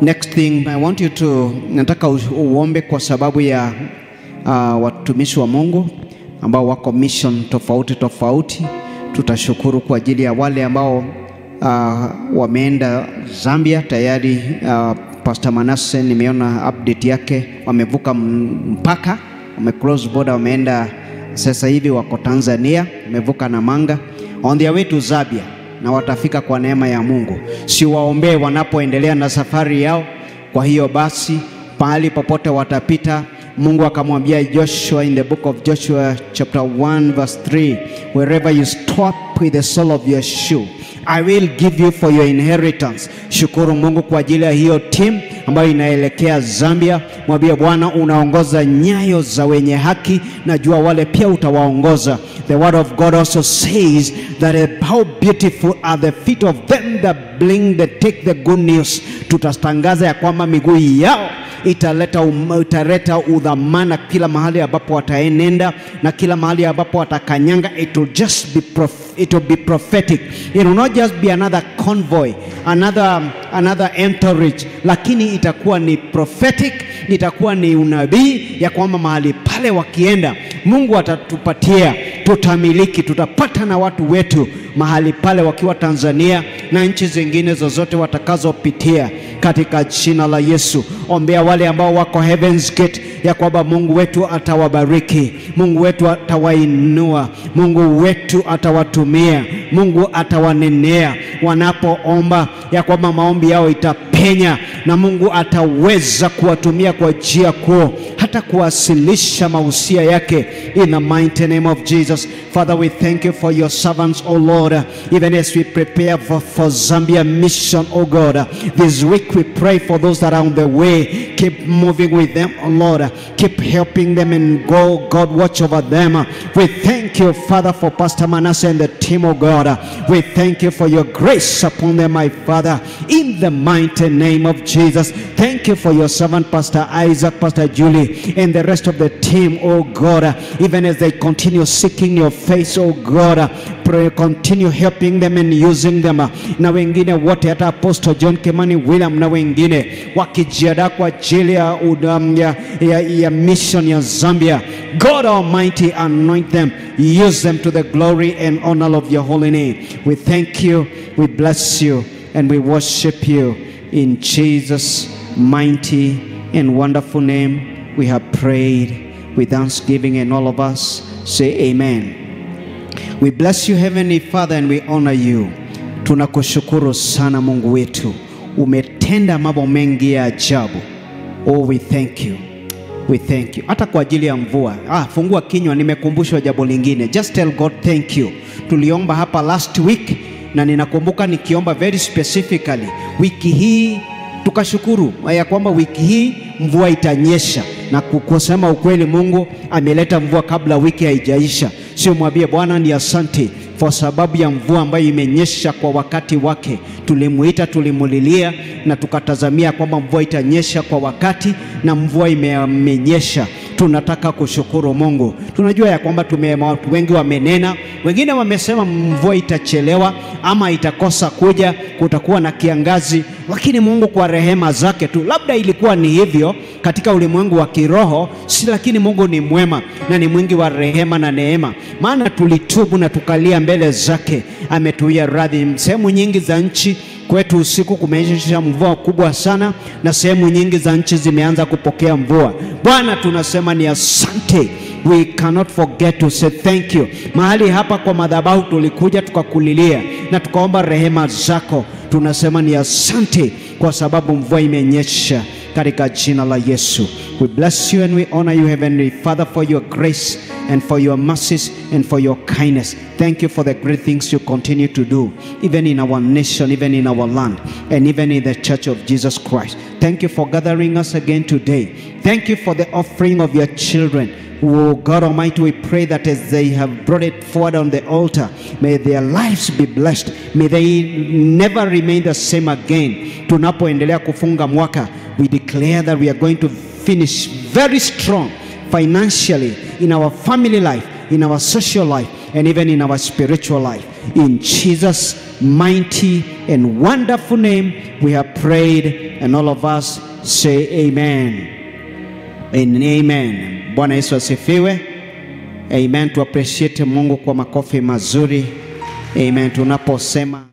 Next thing I want you to, nataka uombe kwa sababu ya uh, watumishi wa Mungu ambao wako mission tofauti tofauti. Tutashukuru kwa ajili ya wale ambao uh, wameenda Zambia tayari. Uh, Pastor Manasse nimeona update yake, wamevuka mpaka, wame cross border, wameenda sasa hivi wako Tanzania, wamevuka Namanga on their way to Zambia na watafika kwa neema ya Mungu. Si waombee wanapoendelea na safari yao. Kwa hiyo basi, pahali popote watapita, Mungu akamwambia Joshua in the book of Joshua chapter 1 verse 3, wherever you stop with the sole of your shoe I will give you for your inheritance. Shukuru Mungu kwa ajili ya hiyo timu ambayo inaelekea Zambia. Mwambie Bwana, unaongoza nyayo za wenye haki, najua wale pia utawaongoza. The word of God also says that how beautiful are the feet of them that bring the take the good news. Tutatangaza ya kwamba miguu yao italeta, um, italeta udhamana kila mahali ambapo wataenenda na kila mahali ambapo watakanyanga. It will just be prof it will be prophetic. It will not just be another convoy, another, another entourage, lakini itakuwa ni prophetic, itakuwa ni unabii ya kwamba mahali pale wakienda, Mungu atatupatia, tutamiliki, tutapata na watu wetu mahali pale wakiwa Tanzania na nchi zingine zozote watakazopitia katika jina la Yesu. Ombea wale ambao wako Heaven's Gate ya kwamba Mungu wetu atawabariki, Mungu wetu atawainua, Mungu wetu atawatumia, Mungu atawanenea wanapoomba, ya kwamba maombi yao itapenya na Mungu ataweza kuwatumia kwa njia kuu, hata kuwasilisha mausia yake in the mighty name of Jesus. Father, we thank you for your servants, O Lord, even as we prepare for, for Zambia mission, O God. This week we pray for those that are on the way. Keep moving with them, O Lord. Keep helping them and go, God, watch over them. We thank you, Father, for Pastor Manasseh and the team, O God. We thank you for your grace upon them, my Father, in the mighty name of Jesus. Thank you for your servant, Pastor Isaac, Pastor Julie, and the rest of the team, oh God, even as they continue seeking your face, oh God. Pray, continue helping them and using them. Na wengine wote hata Apostle John Kimani William na wengine wakijiandaa kwa ajili ya, ya, ya, ya mission ya Zambia. God Almighty, anoint them, use them to the glory and honor of your holy name. We thank you, we bless you, and we worship you. In Jesus' mighty and wonderful name, we have prayed with thanksgiving, and all of us say amen. We bless you Heavenly Father and we honor you. Tunakushukuru sana Mungu wetu, umetenda mambo mengi ya ajabu. Oh, we thank you. We thank you. Hata kwa ajili ya mvua. Ah, fungua kinywa, nimekumbushwa jambo lingine. Just tell God thank you. Tuliomba hapa last week na ninakumbuka nikiomba very specifically wiki hii tukashukuru ya kwamba wiki hii mvua itanyesha, na kusema ukweli, Mungu ameleta mvua kabla wiki haijaisha. Sio mwambie Bwana ni asante kwa sababu ya mvua ambayo imenyesha kwa wakati wake. Tulimuita, tulimulilia na tukatazamia kwamba mvua itanyesha kwa wakati, na mvua imenyesha. Tunataka kushukuru Mungu. Tunajua ya kwamba tume, watu wengi wamenena, wengine wamesema mvua itachelewa ama itakosa kuja, kutakuwa na kiangazi, lakini Mungu kwa rehema zake tu, labda ilikuwa ni hivyo katika ulimwengu wa kiroho si, lakini Mungu ni mwema na ni mwingi wa rehema na neema, maana tulitubu na tukalia mbele zake, ametuia radhi. Sehemu nyingi za nchi kwetu usiku kumenyesha mvua kubwa sana, na sehemu nyingi za nchi zimeanza kupokea mvua. Bwana, tunasema ni asante. We cannot forget to say thank you. Mahali hapa kwa madhabahu tulikuja tukakulilia na tukaomba rehema zako, tunasema ni asante kwa sababu mvua imenyesha katika jina la Yesu. We bless you and we honor you Heavenly Father for your grace and for your mercies and for your kindness. Thank you for the great things you continue to do, even in our nation, even in our land, and even in the church of Jesus Christ. Thank you for gathering us again today. Thank you for the offering of your children. Oh God Almighty, we pray that as they have brought it forward on the altar, may their lives be blessed. May they never remain the same again. Tunapoendelea kufunga mwaka, we declare that we are going to finish very strong financially in our family life, in our social life, and even in our spiritual life. In Jesus' mighty and wonderful name, we have prayed, and all of us say amen. And amen. Bwana Yesu asifiwe. Amen. Tu appreciate Mungu kwa makofi mazuri. Amen. Tunaposema